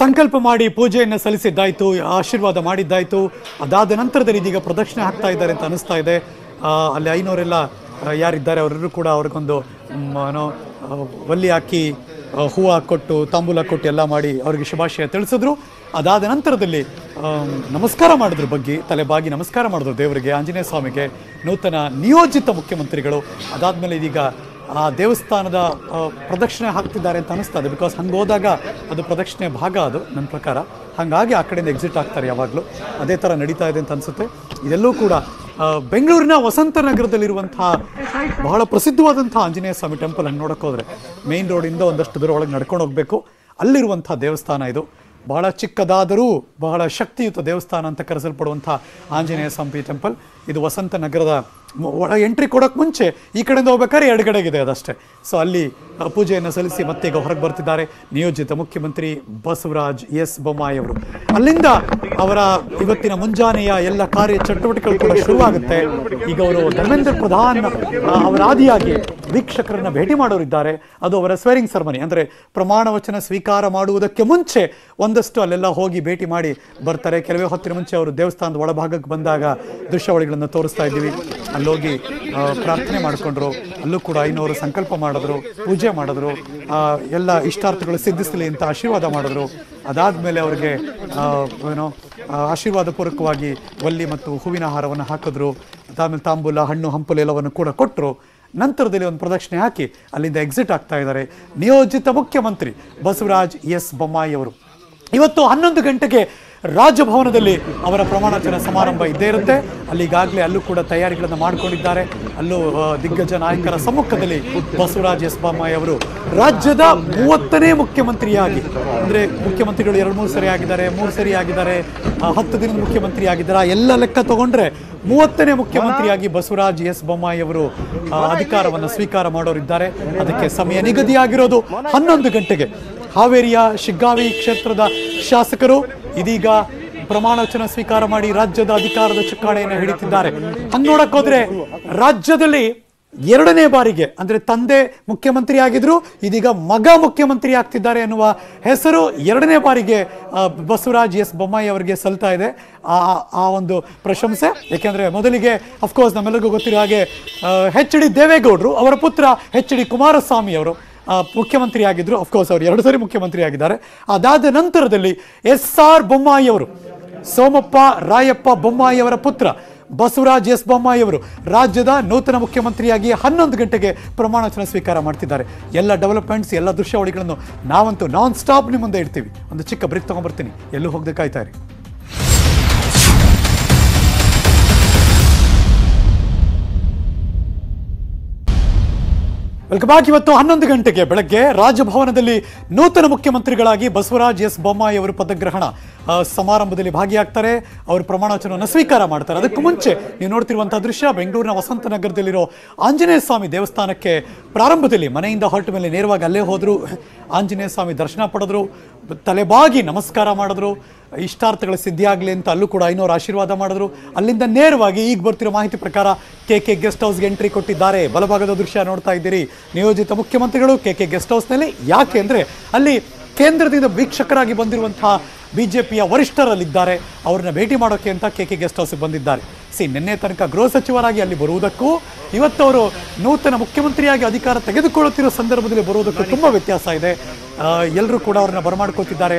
ಸಂಕಲ್ಪ ಮಾಡಿ ಪೂಜೆಯನ್ನು ಸಲ್ಲಿಸಿದ್ದಾಯಿತು, ಆಶೀರ್ವಾದ ಮಾಡಿದ್ದಾಯಿತು. ಅದಾದ ನಂತರದಲ್ಲಿ ಇದೀಗ ಪ್ರದಕ್ಷಿಣೆ ಹಾಕ್ತಾ ಇದ್ದಾರೆ ಅಂತ ಅನಿಸ್ತಾ ಇದೆ. ಅಲ್ಲಿ ಐನೋರೆಲ್ಲ ಯಾರಿದ್ದಾರೆ ಅವರೆಲ್ಲರೂ ಕೂಡ ಅವ್ರಿಗೊಂದು ಏನೋ ಒಲ್ಲಿ ಹಾಕಿ ಹೂವು ಕೊಟ್ಟು, ತಾಂಬೂಲ ಕೊಟ್ಟು ಎಲ್ಲ ಮಾಡಿ ಅವರಿಗೆ ಶುಭಾಶಯ ತಿಳಿಸಿದ್ರು. ಅದಾದ ನಂತರದಲ್ಲಿ ನಮಸ್ಕಾರ ಮಾಡಿದ್ರು ಬಗ್ಗೆ, ತಲೆಬಾಗಿ ನಮಸ್ಕಾರ ಮಾಡಿದ್ರು ದೇವರಿಗೆ, ಆಂಜನೇಯ ಸ್ವಾಮಿಗೆ ನೂತನ ನಿಯೋಜಿತ ಮುಖ್ಯಮಂತ್ರಿಗಳು. ಅದಾದಮೇಲೆ ಇದೀಗ ಆ ದೇವಸ್ಥಾನದ ಪ್ರದಕ್ಷಿಣೆ ಹಾಕ್ತಿದ್ದಾರೆ ಅಂತ ಅನಿಸ್ತದೆ. ಬಿಕಾಸ್ ಹಂಗೆ ಹೋದಾಗ ಅದು ಪ್ರದಕ್ಷಿಣೆ ಭಾಗ ಅದು, ನನ್ನ ಪ್ರಕಾರ. ಹಾಗಾಗಿ ಆ ಕಡೆಯಿಂದ ಎಕ್ಸಿಟ್ ಆಗ್ತಾರೆ ಯಾವಾಗಲೂ. ಅದೇ ಥರ ನಡೀತಾ ಇದೆ ಅಂತ ಅನಿಸುತ್ತೆ. ಇದೆಲ್ಲೂ ಕೂಡ ಬೆಂಗಳೂರಿನ ವಸಂತ ನಗರದಲ್ಲಿರುವಂತಹ ಬಹಳ ಪ್ರಸಿದ್ಧವಾದಂಥ ಆಂಜನೇಯ ಸ್ವಾಮಿ ಟೆಂಪಲ್ ಹಂಗೆ ನೋಡಕ್ಕೆ ಹೋದರೆ ಮೇನ್ ರೋಡಿಂದ ಒಂದಷ್ಟು ದೂರ ಒಳಗೆ ನಡ್ಕೊಂಡು ಹೋಗಬೇಕು. ಅಲ್ಲಿರುವಂಥ ದೇವಸ್ಥಾನ ಇದು. ಬಹಳ ಚಿಕ್ಕದಾದರೂ ಬಹಳ ಶಕ್ತಿಯುತ ದೇವಸ್ಥಾನ ಅಂತ ಕರೆಸಲ್ಪಡುವಂಥ ಆಂಜನೇಯ ಸ್ವಾಮಿ ಟೆಂಪಲ್ ಇದು ವಸಂತ ನಗರದ ಒಳ ಎಂಟ್ರಿ ಕೊಡೋಕ್ಕೆ ಮುಂಚೆ ಈ ಕಡೆಯಿಂದ ಹೋಗ್ಬೇಕಾದ್ರೆ ಎಡಗಡೆಗಿದೆ ಅದಷ್ಟೇ. ಸೊ ಅಲ್ಲಿ ಪೂಜೆಯನ್ನು ಸಲ್ಲಿಸಿ ಮತ್ತೆ ಈಗ ಹೊರಗೆ ಬರ್ತಿದ್ದಾರೆ ನಿಯೋಜಿತ ಮುಖ್ಯಮಂತ್ರಿ ಬಸವರಾಜ್ ಎಸ್. ಬೊಮ್ಮಾಯಿ ಅವರು. ಅಲ್ಲಿಂದ ಅವರ ಇವತ್ತಿನ ಮುಂಜಾನೆಯ ಎಲ್ಲ ಕಾರ್ಯ ಚಟುವಟಿಕೆಗಳು ಕೂಡ ಶುರುವಾಗುತ್ತೆ. ಈಗ ಅವರು ಧರ್ಮೇಂದ್ರ ಪ್ರಧಾನ್ ಅವರಾದಿಯಾಗಿ ವೀಕ್ಷಕರನ್ನ ಭೇಟಿ ಮಾಡೋರಿದ್ದಾರೆ. ಅದು ಅವರ ಸ್ವೇರಿಂಗ್ ಸೆರೆಮನಿ ಅಂದ್ರೆ ಪ್ರಮಾಣ ವಚನ ಸ್ವೀಕಾರ ಮಾಡುವುದಕ್ಕೆ ಮುಂಚೆ ಒಂದಷ್ಟು ಅಲ್ಲೆಲ್ಲ ಹೋಗಿ ಭೇಟಿ ಮಾಡಿ ಬರ್ತಾರೆ. ಕೆಲವೇ ಹೊತ್ತಿನ ಮುಂಚೆ ಅವರು ದೇವಸ್ಥಾನದ ಒಳಭಾಗಕ್ಕೆ ಬಂದಾಗ ದೃಶ್ಯಾವಳಿಗಳನ್ನು ತೋರಿಸ್ತಾ ಇದ್ದೀವಿ. ಅಲ್ಲೋಗಿ ಪ್ರಾರ್ಥನೆ ಮಾಡಿಕೊಂಡ್ರು. ಅಲ್ಲೂ ಕೂಡ ಐನೂರು ಸಂಕಲ್ಪ ಮಾಡಿದ್ರು, ಪೂಜೆ ಮಾಡಿದ್ರು. ಎಲ್ಲ ಇಷ್ಟಾರ್ಥಗಳು ಸಿದ್ಧಿಸಲಿ ಅಂತ ಆಶೀರ್ವಾದ ಮಾಡಿದ್ರು. ಅದಾದ್ಮೇಲೆ ಅವರಿಗೆ ಏನು ಆಶೀರ್ವಾದ ಪೂರ್ವಕವಾಗಿ ಒಲ್ಲಿ ಮತ್ತು ಹೂವಿನ ಹಾರವನ್ನು ಹಾಕಿದ್ರು. ಆಮೇಲೆ ತಾಂಬೂಲ, ಹಣ್ಣು, ಹಂಪಲು ಎಲ್ಲವನ್ನು ಕೂಡ ಕೊಟ್ಟರು ನಂತರದಲ್ಲಿ ಒಂದು ಪ್ರದಕ್ಷಿಣೆ ಹಾಕಿ ಅಲ್ಲಿಂದ ಎಕ್ಸಿಟ್ ಆಗ್ತಾ ಇದ್ದಾರೆ. ನಿಯೋಜಿತ ಮುಖ್ಯಮಂತ್ರಿ ಬಸವರಾಜ್ ಎಸ್ ಬೊಮ್ಮಾಯಿ ಅವರು ಇವತ್ತು ಹನ್ನೊಂದು ಗಂಟೆಗೆ ರಾಜಭವನದಲ್ಲಿ ಅವರ ಪ್ರಮಾಣಾಚರಣೆ ಸಮಾರಂಭ ಇದ್ದೇ ಇರುತ್ತೆ. ಅಲ್ಲಿ ಈಗಾಗಲೇ ಅಲ್ಲೂ ಕೂಡ ತಯಾರಿಗಳನ್ನು ಮಾಡಿಕೊಂಡಿದ್ದಾರೆ. ಅಲ್ಲೂ ದಿಗ್ಗಜ ನಾಯಕರ ಸಮ್ಮುಖದಲ್ಲಿ ಬಸವರಾಜ ಎಸ್ ಬೊಮ್ಮಾಯಿ ಅವರು ರಾಜ್ಯದ ಮೂವತ್ತನೇ ಮುಖ್ಯಮಂತ್ರಿಯಾಗಿ, ಅಂದ್ರೆ ಮುಖ್ಯಮಂತ್ರಿಗಳು ಎರಡು ಮೂರು ಸರಿ ಆಗಿದ್ದಾರೆ, ಮೂರು ಸರಿ ಆಗಿದ್ದಾರೆ ಹತ್ತು ದಿನದ ಮುಖ್ಯಮಂತ್ರಿ ಆಗಿದ್ದಾರೆ. ಎಲ್ಲ ಲೆಕ್ಕ ತಗೊಂಡ್ರೆ ಮೂವತ್ತನೇ ಮುಖ್ಯಮಂತ್ರಿಯಾಗಿ ಬಸವರಾಜ್ ಎಸ್ ಬೊಮ್ಮಾಯಿ ಅವರು ಅಧಿಕಾರವನ್ನು ಸ್ವೀಕಾರ ಮಾಡೋರಿದ್ದಾರೆ. ಅದಕ್ಕೆ ಸಮಯ ನಿಗದಿಯಾಗಿರೋದು ಹನ್ನೊಂದು ಗಂಟೆಗೆ. ಹಾವೇರಿಯ ಶಿಗ್ಗಾವಿ ಕ್ಷೇತ್ರದ ಶಾಸಕರು ಇದೀಗ ಪ್ರಮಾಣವಚನ ಸ್ವೀಕಾರ ಮಾಡಿ ರಾಜ್ಯದ ಅಧಿಕಾರದ ಚುಕ್ಕಾಣಿಯನ್ನು ಹಿಡಿತಿದ್ದಾರೆ. ಹಂಗ್ ನೋಡಕ್ ಹೋದ್ರೆ ರಾಜ್ಯದಲ್ಲಿ ಎರಡನೇ ಬಾರಿಗೆ, ಅಂದ್ರೆ ತಂದೆ ಮುಖ್ಯಮಂತ್ರಿ ಆಗಿದ್ರು, ಇದೀಗ ಮಗ ಮುಖ್ಯಮಂತ್ರಿ ಆಗ್ತಿದ್ದಾರೆ ಎನ್ನುವ ಹೆಸರು ಎರಡನೇ ಬಾರಿಗೆ ಬಸವರಾಜ್ ಎಸ್ ಬೊಮ್ಮಾಯಿ ಅವರಿಗೆ ಸಲ್ತಾ ಇದೆ. ಆ ಆ ಒಂದು ಪ್ರಶಂಸೆ. ಯಾಕೆಂದ್ರೆ ಮೊದಲಿಗೆ ಅಫ್ಕೋರ್ಸ್ ನಮ್ಮೆಲ್ಲರಿಗೂ ಗೊತ್ತಿರೋ ಹಾಗೆ ಹೆಚ್ ಡಿ ದೇವೇಗೌಡರು, ಅವರ ಪುತ್ರ ಹೆಚ್ ಡಿ ಕುಮಾರಸ್ವಾಮಿ ಅವರು ಮುಖ್ಯಮಂತ್ರಿ ಆಗಿದ್ರು ಅಫ್ಕೋರ್ಸ್ ಅವರು ಎರಡು ಸಾರಿ ಮುಖ್ಯಮಂತ್ರಿ ಆಗಿದ್ದಾರೆ ಅದಾದ ನಂತರದಲ್ಲಿ ಎಸ್ ಆರ್ ಬೊಮ್ಮಾಯಿ ಅವರು ಸೋಮಪ್ಪ ರಾಯಪ್ಪ ಬೊಮ್ಮಾಯಿ ಅವರ ಪುತ್ರ, ಬಸವರಾಜ್ ಎಸ್. ಬೊಮ್ಮಾಯಿ ಅವರು ರಾಜ್ಯದ ನೂತನ ಮುಖ್ಯಮಂತ್ರಿಯಾಗಿ ಹನ್ನೊಂದು ಗಂಟೆಗೆ ಪ್ರಮಾಣ ವಚನ ಸ್ವೀಕಾರ ಮಾಡ್ತಿದ್ದಾರೆ. ಎಲ್ಲ ಡೆವಲಪ್ಮೆಂಟ್ಸ್, ಎಲ್ಲ ದೃಶ್ಯಾವಳಿಗಳನ್ನು ನಾವಂತೂ ನಾನ್ ಸ್ಟಾಪ್ ನಿಮ್ಮ ಮುಂದೆ ಇಡ್ತೀವಿ. ಒಂದು ಚಿಕ್ಕ ಬ್ರೇಕ್ ತೊಗೊಂಬರ್ತೀನಿ ಎಲ್ಲೂ ಹೋಗದೆ ಕಾಯ್ತಾ ಇರಿ. ವೆಲ್ಕಮ್ ಬ್ಯಾಕ್ ಇವತ್ತು ಹನ್ನೊಂದು ಗಂಟೆಗೆ ಬೆಳಗ್ಗೆ ರಾಜಭವನದಲ್ಲಿ ನೂತನ ಮುಖ್ಯಮಂತ್ರಿಗಳಾಗಿ ಬಸವರಾಜ್ ಎಸ್ ಬೊಮ್ಮಾಯಿ ಅವರು ಪದಗ್ರಹಣ ಸಮಾರಂಭದಲ್ಲಿ ಭಾಗಿಯಾಗ್ತಾರೆ. ಅವರು ಪ್ರಮಾಣ ವಚನವನ್ನು ಸ್ವೀಕಾರ ಮಾಡ್ತಾರೆ. ಅದಕ್ಕೂ ಮುಂಚೆ ನೀವು ನೋಡ್ತಿರುವಂತಹ ದೃಶ್ಯ, ಬೆಂಗಳೂರಿನ ವಸಂತ ನಗರದಲ್ಲಿರೋ ಆಂಜನೇಯ ಸ್ವಾಮಿ ದೇವಸ್ಥಾನಕ್ಕೆ ಪ್ರಾರಂಭದಲ್ಲಿ ಮನೆಯಿಂದ ಹೊರಟ ಮೇಲೆ ನೇರವಾಗಿ ಅಲ್ಲೇ ಹೋದರು. ಆಂಜನೇಯ ಸ್ವಾಮಿ ದರ್ಶನ ಪಡೆದ್ರು, ತಲೆಬಾಗಿ ನಮಸ್ಕಾರ ಮಾಡಿದ್ರು. ಇಷ್ಟಾರ್ಥಗಳ ಸಿದ್ಧಿಯಾಗಲಿ ಅಂತ ಅಲ್ಲೂ ಕೂಡ ಐನೋರು ಆಶೀರ್ವಾದ ಮಾಡಿದ್ರು. ಅಲ್ಲಿಂದ ನೇರವಾಗಿ ಈಗ ಬರ್ತಿರೋ ಮಾಹಿತಿ ಪ್ರಕಾರ ಕೆ ಕೆ ಗೆಸ್ಟ್ ಹೌಸ್ಗೆ ಎಂಟ್ರಿ ಕೊಟ್ಟಿದ್ದಾರೆ. ಬಲಭಾಗದ ದೃಶ್ಯ ನೋಡ್ತಾ ಇದ್ದೀರಿ. ನಿಯೋಜಿತ ಮುಖ್ಯಮಂತ್ರಿಗಳು ಕೆ ಕೆ ಗೆಸ್ಟ್ ಹೌಸ್ನಲ್ಲಿ ಯಾಕೆ ಅಂದರೆ ಅಲ್ಲಿ ಕೇಂದ್ರದಿಂದ ವೀಕ್ಷಕರಾಗಿ ಬಂದಿರುವಂತಹ ಪಿಯ ವರಿಷ್ಠರಲ್ಲಿದ್ದಾರೆ. ಅವ್ರನ್ನ ಭೇಟಿ ಮಾಡೋಕೆ ಅಂತ ಕೆ ಕೆ ಗೆಸ್ಟ್ ಹೌಸ್ಗೆ ಬಂದಿದ್ದಾರೆ. ಸಿ ನಿನ್ನೆ ತನಕ ಗೃಹ ಸಚಿವರಾಗಿ ಅಲ್ಲಿ ಬರುವುದಕ್ಕೂ ಇವತ್ತು ಅವರು ನೂತನ ಮುಖ್ಯಮಂತ್ರಿಯಾಗಿ ಅಧಿಕಾರ ತೆಗೆದುಕೊಳ್ಳುತ್ತಿರೋ ಸಂದರ್ಭದಲ್ಲಿ ಬರುವುದಕ್ಕೂ ತುಂಬ ವ್ಯತ್ಯಾಸ ಇದೆ. ಎಲ್ಲರೂ ಕೂಡ ಅವ್ರನ್ನ ಬರಮಾಡ್ಕೋತಿದ್ದಾರೆ.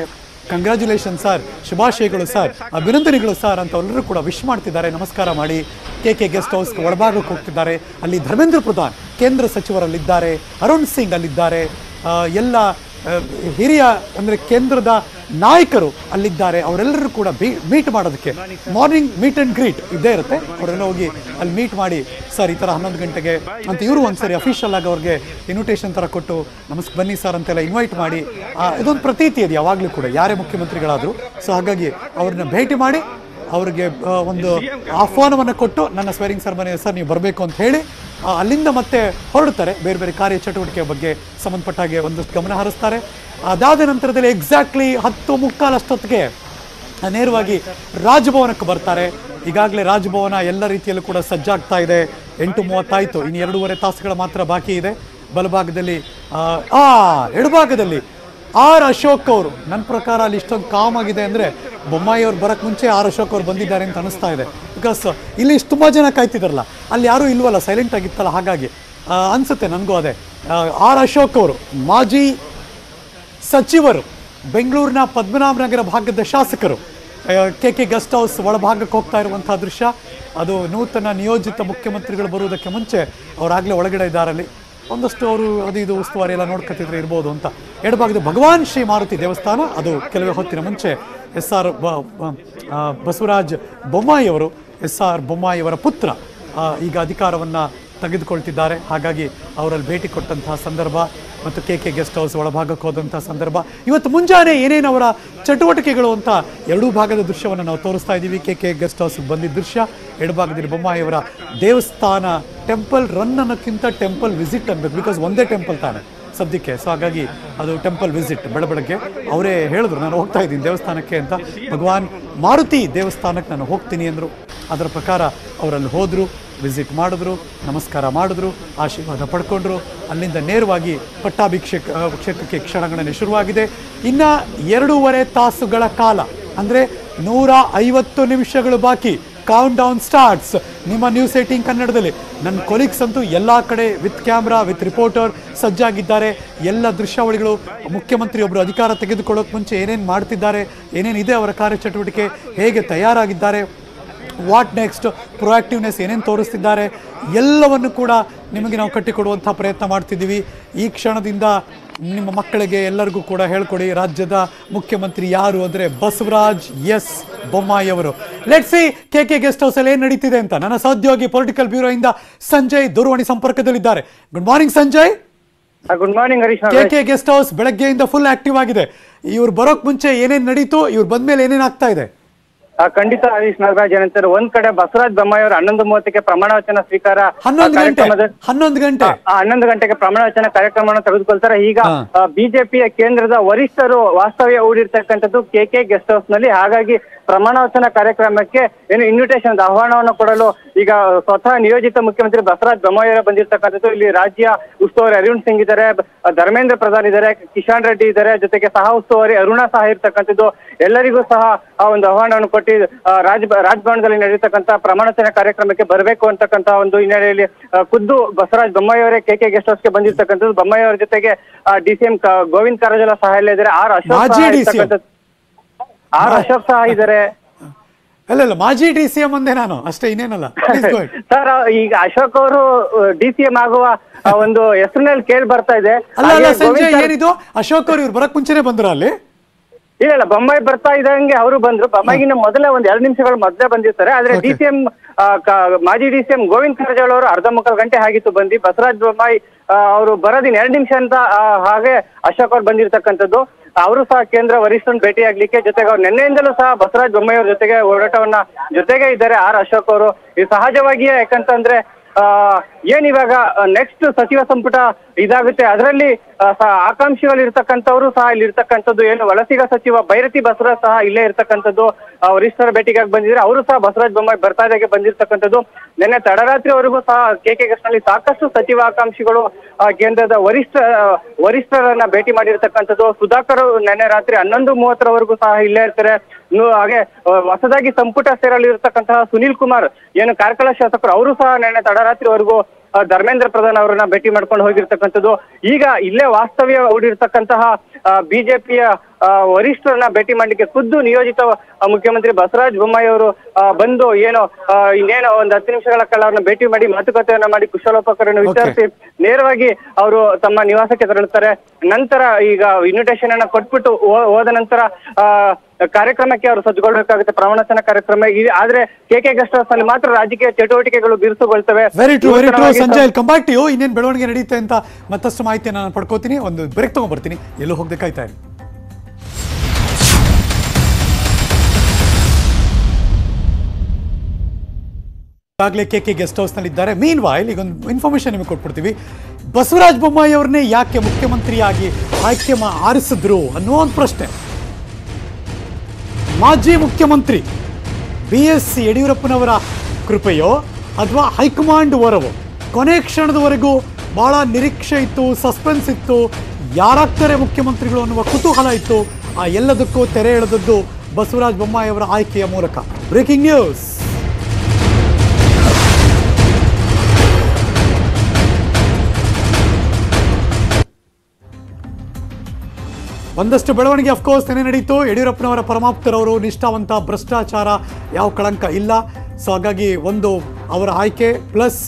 ಕಂಗ್ರ್ಯಾಚುಲೇಷನ್ ಸರ್ ಶುಭಾಶಯಗಳು ಸರ್ ಅಭಿನಂದನೆಗಳು ಸರ್ ಅಂತ ಎಲ್ಲರೂ ಕೂಡ ವಿಶ್ ಮಾಡ್ತಿದ್ದಾರೆ. ನಮಸ್ಕಾರ ಮಾಡಿ. ಕೆ ಕೆ ಗೆಸ್ಟ್ ಹೌಸ್ ಒಳಭಾಗಕ್ಕೆ ಹೋಗ್ತಿದ್ದಾರೆ. ಅಲ್ಲಿ ಧರ್ಮೇಂದ್ರ ಪ್ರಧಾನ್ ಕೇಂದ್ರ ಸಚಿವರಲ್ಲಿದ್ದಾರೆ. ಅರುಣ್ ಸಿಂಗ್ ಅಲ್ಲಿದ್ದಾರೆ. ಎಲ್ಲ ಹಿರಿಯ, ಅಂದರೆ ಕೇಂದ್ರದ ನಾಯಕರು ಅಲ್ಲಿದ್ದಾರೆ. ಅವರೆಲ್ಲರೂ ಕೂಡ ಮೀಟ್ ಮಾಡೋದಕ್ಕೆ. ಮಾರ್ನಿಂಗ್ ಮೀಟ್ ಅಂಡ್ ಗ್ರೀಟ್ ಇದ್ದೇ ಇರುತ್ತೆ. ಅವರೆಲ್ಲ ಹೋಗಿ ಅಲ್ಲಿ ಮೀಟ್ ಮಾಡಿ, ಸರ್, ಈ ಥರ ಹನ್ನೊಂದು ಗಂಟೆಗೆ ಅಂತ ಇವರು ಒಂದು ಸರಿ ಅಫಿಷಿಯಲ್ ಆಗಿ ಅವ್ರಿಗೆ ಇನ್ವಿಟೇಷನ್ ಥರ ಕೊಟ್ಟು ನಮಸ್ ಬನ್ನಿ ಸರ್ ಅಂತೆಲ್ಲ ಇನ್ವೈಟ್ ಮಾಡಿ ಇದೊಂದು ಪ್ರತೀತಿ ಇದೆ ಯಾವಾಗಲೂ ಕೂಡ, ಯಾರೇ ಮುಖ್ಯಮಂತ್ರಿಗಳಾದರೂ. ಸೊ ಹಾಗಾಗಿ ಅವ್ರನ್ನ ಭೇಟಿ ಮಾಡಿ ಅವ್ರಿಗೆ ಒಂದು ಆಹ್ವಾನವನ್ನು ಕೊಟ್ಟು ನನ್ನ ಸ್ವೇರಿಂಗ್ ಸರ್ಮನಿ ಸರ್ ನೀವು ಬರಬೇಕು ಅಂತ ಹೇಳಿ ಅಲ್ಲಿಂದ ಮತ್ತೆ ಹೊರಡ್ತಾರೆ ಬೇರೆ ಬೇರೆ ಕಾರ್ಯ ಚಟುವಟಿಕೆ ಬಗ್ಗೆ ಸಂಬಂಧಪಟ್ಟ ಹಾಗೆ ಒಂದಷ್ಟು ಗಮನ ಹರಿಸ್ತಾರೆ. ಅದಾದ ನಂತರದಲ್ಲಿ ಎಕ್ಸಾಕ್ಟ್ಲಿ ಹತ್ತು ಮುಕ್ಕಾಲಷ್ಟೊತ್ತಿಗೆ ನೇರವಾಗಿ ರಾಜಭವನಕ್ಕೆ ಬರ್ತಾರೆ. ಈಗಾಗಲೇ ರಾಜಭವನ ಎಲ್ಲ ರೀತಿಯಲ್ಲೂ ಕೂಡ ಸಜ್ಜಾಗ್ತಾ ಇದೆ. ಎಂಟು ಮೂವತ್ತಾಯಿತು. ಇನ್ನು ಎರಡೂವರೆ ತಾಸುಗಳ ಮಾತ್ರ ಬಾಕಿ ಇದೆ. ಬಲಭಾಗದಲ್ಲಿ ಆ, ಆ ಎಡಭಾಗದಲ್ಲಿ ಆರ್ ಅಶೋಕ್ ಅವರು. ನನ್ನ ಪ್ರಕಾರ ಅಲ್ಲಿ ಇಷ್ಟೊಂದು ಕಾಮ್ ಆಗಿದೆ ಅಂದರೆ ಬೊಮ್ಮಾಯಿ ಅವ್ರು ಬರೋಕ್ಕೆ ಮುಂಚೆ ಆರ್ ಅಶೋಕ್ ಅವ್ರು ಬಂದಿದ್ದಾರೆ ಅಂತ ಅನಿಸ್ತಾ ಇದೆ. ಬಿಕಾಸ್ ಇಲ್ಲಿ ತುಂಬ ಜನ ಕಾಯ್ತಿದ್ರಲ್ಲ. ಅಲ್ಲಿ ಯಾರೂ ಇಲ್ವಲ್ಲ ಸೈಲೆಂಟ್ ಆಗಿತ್ತಲ್ಲ, ಹಾಗಾಗಿ ಅನಿಸುತ್ತೆ ನನಗೂ ಅದೇ. ಆರ್ ಅಶೋಕ್ ಅವರು, ಮಾಜಿ ಸಚಿವರು, ಬೆಂಗಳೂರಿನ ಪದ್ಮನಾಭನಗರ ಭಾಗದ ಶಾಸಕರು. ಕೆ ಕೆ ಗೆಸ್ಟ್ ಹೌಸ್ ಒಳಭಾಗಕ್ಕೆ ಹೋಗ್ತಾ ಇರುವಂತಹ ದೃಶ್ಯ. ಅದು ನೂತನ ನಿಯೋಜಿತ ಮುಖ್ಯಮಂತ್ರಿಗಳು ಬರುವುದಕ್ಕೆ ಮುಂಚೆ ಅವರಾಗಲೇ ಒಳಗಡೆ ಇದ್ದಾರೆ ಅಲ್ಲಿ. ಒಂದಷ್ಟು ಅವರು ಅದು ಇದು ಉಸ್ತುವಾರಿ ಎಲ್ಲ ನೋಡ್ಕೊತಿದ್ರೆ ಇರ್ಬೋದು ಅಂತ. ಎಡಭಾಗದ ಭಗವಾನ್ ಶ್ರೀ ಮಾರುತಿ ದೇವಸ್ಥಾನ, ಅದು ಕೆಲವೇ ಹೊತ್ತಿನ ಮುಂಚೆ ಎಸ್ ಆರ್ ಬಸವರಾಜ್ ಬೊಮ್ಮಾಯಿಯವರು ಎಸ್ ಆರ್ ಬೊಮ್ಮಾಯಿಯವರ ಪುತ್ರ ಈಗ ಅಧಿಕಾರವನ್ನು ತೆಗೆದುಕೊಳ್ತಿದ್ದಾರೆ. ಹಾಗಾಗಿ ಅವರಲ್ಲಿ ಭೇಟಿ ಕೊಟ್ಟಂತಹ ಸಂದರ್ಭ ಮತ್ತು ಕೆ ಕೆ ಗೆಸ್ಟ್ ಹೌಸ್ ಒಳಭಾಗಕ್ಕೆ ಹೋದಂಥ ಸಂದರ್ಭ. ಇವತ್ತು ಮುಂಜಾನೆ ಏನೇನು ಅವರ ಚಟುವಟಿಕೆಗಳು ಅಂತ ಎರಡೂ ಭಾಗದ ದೃಶ್ಯವನ್ನು ನಾವು ತೋರಿಸ್ತಾ ಇದ್ದೀವಿ. ಕೆ ಕೆ ಗೆಸ್ಟ್ ಹೌಸ್ಗೆ ಬಂದಿದ್ದ ದೃಶ್ಯ ಎಡಭಾಗದಲ್ಲಿ ಬೊಮ್ಮಾಯಿಯವರ ದೇವಸ್ಥಾನ, ಟೆಂಪಲ್ ರನ್ ಅನ್ನೋಕ್ಕಿಂತ ಟೆಂಪಲ್ ವಿಸಿಟ್ ಅನ್ಬೇಕು, ಬಿಕಾಸ್ ಒಂದೇ ಟೆಂಪಲ್ ತಾನೆ ಸದ್ಯಕ್ಕೆ. ಸೊ ಹಾಗಾಗಿ ಅದು ಟೆಂಪಲ್ ವಿಸಿಟ್ ಬೆಳಬೆಳಗ್ಗೆ. ಅವರೇ ಹೇಳಿದ್ರು, ನಾನು ಹೋಗ್ತಾ ಇದ್ದೀನಿ ದೇವಸ್ಥಾನಕ್ಕೆ ಅಂತ. ಭಗವಾನ್ ಮಾರುತಿ ದೇವಸ್ಥಾನಕ್ಕೆ ನಾನು ಹೋಗ್ತೀನಿ ಅಂದರು. ಅದರ ಪ್ರಕಾರ ಅವರಲ್ಲಿ ಹೋದರು. ವಿಸಿಟ್ ಮಾಡಿದ್ರು, ನಮಸ್ಕಾರ ಮಾಡಿದ್ರು, ಆಶೀರ್ವಾದ ಪಡ್ಕೊಂಡ್ರು. ಅಲ್ಲಿಂದ ನೇರವಾಗಿ ಪಟ್ಟಾಭಿಷೇಕ ಅಭಿಷೇಕಕ್ಕೆ ಕ್ಷಣಗಣನೆ ಶುರುವಾಗಿದೆ. ಇನ್ನು ಎರಡೂವರೆ ತಾಸುಗಳ ಕಾಲ, ಅಂದರೆ ನೂರ ಐವತ್ತು ನಿಮಿಷಗಳು ಬಾಕಿ. ಕೌಂಟ್ ಡೌನ್ ಸ್ಟಾರ್ಟ್ಸ್ ನಿಮ್ಮ ನ್ಯೂಸ್ ಏಟಿಂಗ್ ಕನ್ನಡದಲ್ಲಿ. ನನ್ನ ಕೊಲೀಗ್ಸ್ ಅಂತೂ ಎಲ್ಲ ಕಡೆ ವಿತ್ ಕ್ಯಾಮ್ರಾ ವಿತ್ ರಿಪೋರ್ಟರ್ ಸಜ್ಜಾಗಿದ್ದಾರೆ. ಎಲ್ಲ ದೃಶ್ಯಾವಳಿಗಳು ಮುಖ್ಯಮಂತ್ರಿ ಒಬ್ಬರು ಅಧಿಕಾರ ತೆಗೆದುಕೊಳ್ಳೋಕೆ ಮುಂಚೆ ಏನೇನು ಮಾಡ್ತಿದ್ದಾರೆ, ಏನೇನಿದೆ ಅವರ ಕಾರ್ಯಚಟುವಟಿಕೆ, ಹೇಗೆ ತಯಾರಾಗಿದ್ದಾರೆ ವಾಟ್ ನೆಕ್ಸ್ಟ್ ಪ್ರೊಯಾಕ್ಟಿವ್ನೆಸ್ ಏನೇನು ತೋರಿಸ್ತಿದ್ದಾರೆ? ಎಲ್ಲವನ್ನು ಕೂಡ ನಿಮಗೆ ನಾವು ಕಟ್ಟಿಕೊಡುವಂಥ ಪ್ರಯತ್ನ ಮಾಡ್ತಿದ್ದೀವಿ. ಈ ಕ್ಷಣದಿಂದ ನಿಮ್ಮ ಮಕ್ಕಳಿಗೆ ಎಲ್ಲರಿಗೂ ಕೂಡ ಹೇಳ್ಕೊಡಿ. ರಾಜ್ಯದ ಮುಖ್ಯಮಂತ್ರಿ ಯಾರು ಅಂದರೆ ಬಸವರಾಜ್ ಎಸ್ ಬೊಮ್ಮಾಯಿ ಅವರು. Let's see K K guest ಹೌಸಲ್ಲಿ ಏನು ನಡೀತಿದೆ ಅಂತ. ನನ್ನ ಸಹೋದ್ಯೋಗಿ ಪೊಲಿಟಿಕಲ್ ಬ್ಯೂರೋ ಇಂದ ಸಂಜಯ್ ದೂರವಾಣಿ ಸಂಪರ್ಕದಲ್ಲಿದ್ದಾರೆ. Good morning Sanjay. Good morning Harish K K guest house ಬೆಳಗ್ಗೆಯಿಂದ ಫುಲ್ ಆಕ್ಟಿವ್ ಆಗಿದೆ. ಇವ್ರು ಬರೋಕ್ ಮುಂಚೆ ಏನೇನು ನಡೀತು? ಇವ್ರು ಬಂದ್ಮೇಲೆ ಏನೇನು ಆಗ್ತಾ ಇದೆ? ಖಂಡಿತ ಹರೀಶ್ ನಾಗರಾಜ್ ಏನಂತಾರೆ ಒಂದ್ ಕಡೆ ಬಸವರಾಜ್ ಬೊಮ್ಮಾಯಿ ಅವರು ಹನ್ನೊಂದು ಮೂವತ್ತಕ್ಕೆ ಪ್ರಮಾಣ ವಚನ ಸ್ವೀಕಾರ ಹನ್ನೊಂದು ಗಂಟೆ ಹನ್ನೊಂದು ಗಂಟೆಗೆ ಪ್ರಮಾಣ ವಚನ ಕಾರ್ಯಕ್ರಮವನ್ನು ತೆಗೆದುಕೊಳ್ತಾರೆ. ಈಗ. ಬಿಜೆಪಿಯ ಕೇಂದ್ರದ ವರಿಷ್ಠರು ವಾಸ್ತವ್ಯ ಹೂಡಿರ್ತಕ್ಕಂಥದ್ದು ಕೆ ಕೆ ಗೆಸ್ಟ್ ಹೌಸ್ನಲ್ಲಿ ಹಾಗಾಗಿ ಪ್ರಮಾಣ ವಚನ ಕಾರ್ಯಕ್ರಮಕ್ಕೆ ಏನು ಇನ್ವಿಟೇಷನ್ ಆಹ್ವಾನವನ್ನು ಕೊಡಲು ಈಗ ಸ್ವತಃ ನಿಯೋಜಿತ ಮುಖ್ಯಮಂತ್ರಿ ಬಸವರಾಜ ಬೊಮ್ಮಾಯಿಯವರ ಬಂದಿರತಕ್ಕಂಥದ್ದು. ಇಲ್ಲಿ ರಾಜ್ಯ ಉಸ್ತುವಾರಿ ಅರುಣ್ ಸಿಂಗ್ ಇದ್ದಾರೆ ಧರ್ಮೇಂದ್ರ ಪ್ರಧಾನ್ ಇದ್ದಾರೆ ಕಿಶಾನ್ ರೆಡ್ಡಿ ಇದ್ದಾರೆ ಜೊತೆಗೆ ಸಹ ಉಸ್ತುವಾರಿ ಅರುಣ ಸಹ ಇರ್ತಕ್ಕಂಥದ್ದು. ಎಲ್ಲರಿಗೂ ಸಹ ಆ ಒಂದು ಆಹ್ವಾನವನ್ನು ಕೊಟ್ಟಿ ರಾಜ ರಾಜ್ ರಾಜಭವನದಲ್ಲಿ ನಡೆಯತಕ್ಕಂಥ ಪ್ರಮಾಣಚನ ಕಾರ್ಯಕ್ರಮಕ್ಕೆ ಬರಬೇಕು ಅಂತಕ್ಕಂಥ ಒಂದು ಹಿನ್ನೆಲೆಯಲ್ಲಿ ಖುದ್ದು ಬಸವರಾಜ ಬೊಮ್ಮಾಯಿಯವರೇ ಕೆ ಕೆ ಗೆಸ್ಟ್ ಹೌಸ್ಗೆ ಬಂದಿರತಕ್ಕಂಥದ್ದು. ಬೊಮ್ಮಾಯಿಯವರ ಜೊತೆಗೆ D C M Govind Karajol ಸಹ ಎಲ್ಲ ಇದ್ದಾರೆ. ಆರ್ ಅಶೋಕ್. ಆರ್ ಅಶೋಕ್ ಸಹ ಇದ್ದಾರೆ. ಅಲ್ಲ ಅಲ್ಲ ಮಾಜಿ ಡಿ ಸಿ ಎಂ ಅಂದೆ ನಾನು. ಅಷ್ಟೇ ಇನ್ನೇನಲ್ಲ. ಸರ್ ಈಗ ಅಶೋಕ್ ಅವರು ಡಿ ಸಿ ಎಂ ಆಗುವ ಒಂದು ಹೆಸರಿನಲ್ಲಿ ಕೇಳಿ ಬರ್ತಾ ಇದೆ. ಅಲ್ಲ ಅಲ್ಲ ಸಂಜೆ ಏನಿದು? ಅಶೋಕ್ ಅವರು ಇವ್ರು ಬರಕ್ ಮುಂಚೆನೆ ಬಂದ್ರ ಅಲ್ಲಿ? ಇಲ್ಲ ಇಲ್ಲ ಬೊಮ್ಮಾಯಿ ಬರ್ತಾ ಇದ್ದಂಗೆ ಅವರು ಬಂದ್ರು. ಬೊಮ್ಮಾಯಿಗಿನ ಮೊದಲೇ ಒಂದ್ ಎರಡು ನಿಮಿಷಗಳು ಮೊದಲೇ ಬಂದಿರ್ತಾರೆ. ಆದ್ರೆ. ಡಿ ಸಿ ಎಂ ಮಾಜಿ D C M Govind Karajol ಅವರು ಅರ್ಧ ಮುಕ್ಕಾಲು ಗಂಟೆ ಆಗಿತ್ತು ಬಂದು. ಬಸವರಾಜ್ ಬೊಮ್ಮಾಯಿ ಅವರು ಬರೋದಿನ ಎರಡು ನಿಮಿಷ ಅಂತ ಹಾಗೆ ಅಶೋಕ್ ಅವ್ರು ಬಂದಿರತಕ್ಕಂಥದ್ದು. ಅವರು ಸಹ ಕೇಂದ್ರ ವರಿಷ್ಠರನ್ನು ಭೇಟಿ ಆಗ್ಲಿಕ್ಕೆ ಜೊತೆಗೆ ಅವ್ರು ನಿನ್ನೆಯಿಂದಲೂ ಸಹ ಬಸವರಾಜ ಬೊಮ್ಮಾಯಿ ಅವ್ರ ಜೊತೆಗೆ ಹೋರಾಟವನ್ನ ಜೊತೆಗೆ ಇದ್ದಾರೆ ಆರ್ ಅಶೋಕ್ ಅವರು. ಇದು ಸಹಜವಾಗಿಯೇ ಯಾಕಂತಂದ್ರೆ ಆ, ಏನಿವಾಗ ನೆಕ್ಸ್ಟ್ ಸಚಿವ ಸಂಪುಟ ಇದಾಗುತ್ತೆ. ಅದರಲ್ಲಿ ಆಕಾಂಕ್ಷಿಗಳು ಇರ್ತಕ್ಕಂಥವ್ರು ಸಹ ಇಲ್ಲಿ ಇರ್ತಕ್ಕಂಥದ್ದು ಏನು ವಲಸಿಗ ಸಚಿವ ಭೈರತಿ ಬಸವರಾಜ್ ಸಹ ಇಲ್ಲೇ ಇರ್ತಕ್ಕಂಥದ್ದು ವರಿಷ್ಠರ ಭೇಟಿಗಾಗಿ ಬಂದಿದ್ರೆ ಅವರು ಸಹ ಬಸವರಾಜ್ ಬೊಮ್ಮಾಯಿ ಬರ್ತಾ ಇದ್ದಾಗೆ ಬಂದಿರ್ತಕ್ಕಂಥದ್ದು. ನಿನ್ನೆ ತಡರಾತ್ರಿವರೆಗೂ ಸಹ ಕೆ ಕೆ ನಲ್ಲಿ ಸಾಕಷ್ಟು ಸಚಿವ ಆಕಾಂಕ್ಷಿಗಳು ಕೇಂದ್ರದ ವರಿಷ್ಠ ವರಿಷ್ಠರನ್ನ ಭೇಟಿ ಮಾಡಿರ್ತಕ್ಕಂಥದ್ದು. ಸುಧಾಕರ್ ನಿನ್ನೆ ರಾತ್ರಿ ಹನ್ನೊಂದು ಮೂವತ್ತರವರೆಗೂ ಸಹ ಇಲ್ಲೇ ಇರ್ತಾರೆ. ಹಾಗೆ ಹೊಸದಾಗಿ ಸಂಪುಟ ಸೇರಲಿರ್ತಕ್ಕಂತಹ ಸುನೀಲ್ ಕುಮಾರ್, ಏನು ಕಾರ್ಕಳ ಶಾಸಕರು, ಅವರು ಸಹ ನಿನ್ನೆ ತಡರಾತ್ರಿವರೆಗೂ ಧರ್ಮೇಂದ್ರ ಪ್ರಧಾನ್ ಅವರನ್ನ ಭೇಟಿ ಮಾಡ್ಕೊಂಡು ಹೋಗಿರ್ತಕ್ಕಂಥದ್ದು. ಈಗ ಇಲ್ಲೇ ವಾಸ್ತವ್ಯ ಹೂಡಿರ್ತಕ್ಕಂತಹ ಬಿಜೆಪಿಯ ವರಿಷ್ಠರನ್ನ ಭೇಟಿ ಮಾಡ್ಲಿಕ್ಕೆ ಖುದ್ದು ನಿಯೋಜಿತ ಮುಖ್ಯಮಂತ್ರಿ ಬಸವರಾಜ ಬೊಮ್ಮಾಯಿ ಅವರು ಬಂದು ಏನೋ ಇನ್ನೇನೋ ಒಂದು ಹತ್ತು ನಿಮಿಷಗಳ ಕಾಲ ಅವ್ರನ್ನ ಭೇಟಿ ಮಾಡಿ ಮಾತುಕತೆಯನ್ನ ಮಾಡಿ ಕುಶಲೋಪಕರಣ ವಿಚಾರಿಸಿ ನೇರವಾಗಿ ಅವರು ತಮ್ಮ ನಿವಾಸಕ್ಕೆ ತೆರಳುತ್ತಾರೆ. ನಂತರ ಈಗ ಇನ್ವಿಟೇಷನ್ ಅನ್ನ ಕೊಟ್ಬಿಟ್ಟು ಹೋದ ನಂತರ ಕಾರ್ಯಕ್ರಮಕ್ಕೆ ಅವರು ಸಜ್ಜುಗೊಳ್ಬೇಕಾಗುತ್ತೆ ಪ್ರವಣಸನ ಕಾರ್ಯಕ್ರಮ. ಈ- ಆದ್ರೆ ಕೆ ಕೆ ಗೆಸ್ಟ್ ಹೌಸ್ ಅಲ್ಲಿ ಮಾತ್ರ ರಾಜಕೀಯ ಚಟುವಟಿಕೆಗಳು ಬಿರುಸುಗೊಳ್ತವೆ. Very true very true Sanjay come back to you ಇನ್ನೇನು ಬೆಳವಣಿಗೆ ನಡೆಯುತ್ತೆ ಅಂತ ಮತ್ತಷ್ಟು ಮಾಹಿತಿಯನ್ನು ನಾನು ಪಡ್ಕೋತೀನಿ. ಒಂದು ಬ್ರೇಕ್ ತಗೊಂಡ್ಬರ್ತೀನಿ. ಎಲ್ಲೂ ಹೋಗದೆ ಈಗಾಗಲೇ ಕೆ ಕೆ ಗೆಸ್ಟ್ ಹೌಸ್ನಲ್ಲಿ ಇದ್ದಾರೆ ಮೀನ್ ವಾಯ್ಲ್ ಈಗ ಒಂದು ಇನ್ಫಾರ್ಮೇಶನ್ ನಿಮಗೆ ಕೊಟ್ಬಿಡ್ತೀವಿ. ಬಸವರಾಜ ಬೊಮ್ಮಾಯಿ ಅವ್ರನ್ನೇ ಯಾಕೆ ಮುಖ್ಯಮಂತ್ರಿಯಾಗಿ ಆಯ್ಕೆ ಆರಿಸಿದ್ರು ಅನ್ನೋ ಒಂದು ಪ್ರಶ್ನೆ. ಮಾಜಿ ಮುಖ್ಯಮಂತ್ರಿ ಬಿ ಎಸ್ ಯಡಿಯೂರಪ್ಪನವರ ಕೃಪೆಯೋ ಅಥವಾ ಹೈಕಮಾಂಡ್ ವರವೋ? ಕೊನೆ ಕ್ಷಣದವರೆಗೂ ಬಹಳ ನಿರೀಕ್ಷೆ ಇತ್ತು ಸಸ್ಪೆನ್ಸ್ ಇತ್ತು. ಯಾರಾಗ್ತಾರೆ ಮುಖ್ಯಮಂತ್ರಿಗಳು ಅನ್ನುವ ಕುತೂಹಲ ಇತ್ತು. ಆ ಎಲ್ಲದಕ್ಕೂ ತೆರೆ ಎಳೆದದ್ದು ಬಸವರಾಜ ಬೊಮ್ಮಾಯಿ ಅವರ ಆಯ್ಕೆಯ ಮೂಲಕ. ಬ್ರೇಕಿಂಗ್ ನ್ಯೂಸ್ ಒಂದಷ್ಟು ಬೆಳವಣಿಗೆ ಅಫ್ಕೋರ್ಸ್ ಏನೇ ನಡೀತು. ಯಡಿಯೂರಪ್ಪನವರ ಪರಮಾಪ್ತರವರು ನಿಷ್ಠಾವಂತ ಭ್ರಷ್ಟಾಚಾರ ಯಾವ ಕಳಂಕ ಇಲ್ಲ. ಸೊ ಹಾಗಾಗಿ ಒಂದು ಅವರ ಆಯ್ಕೆ ಪ್ಲಸ್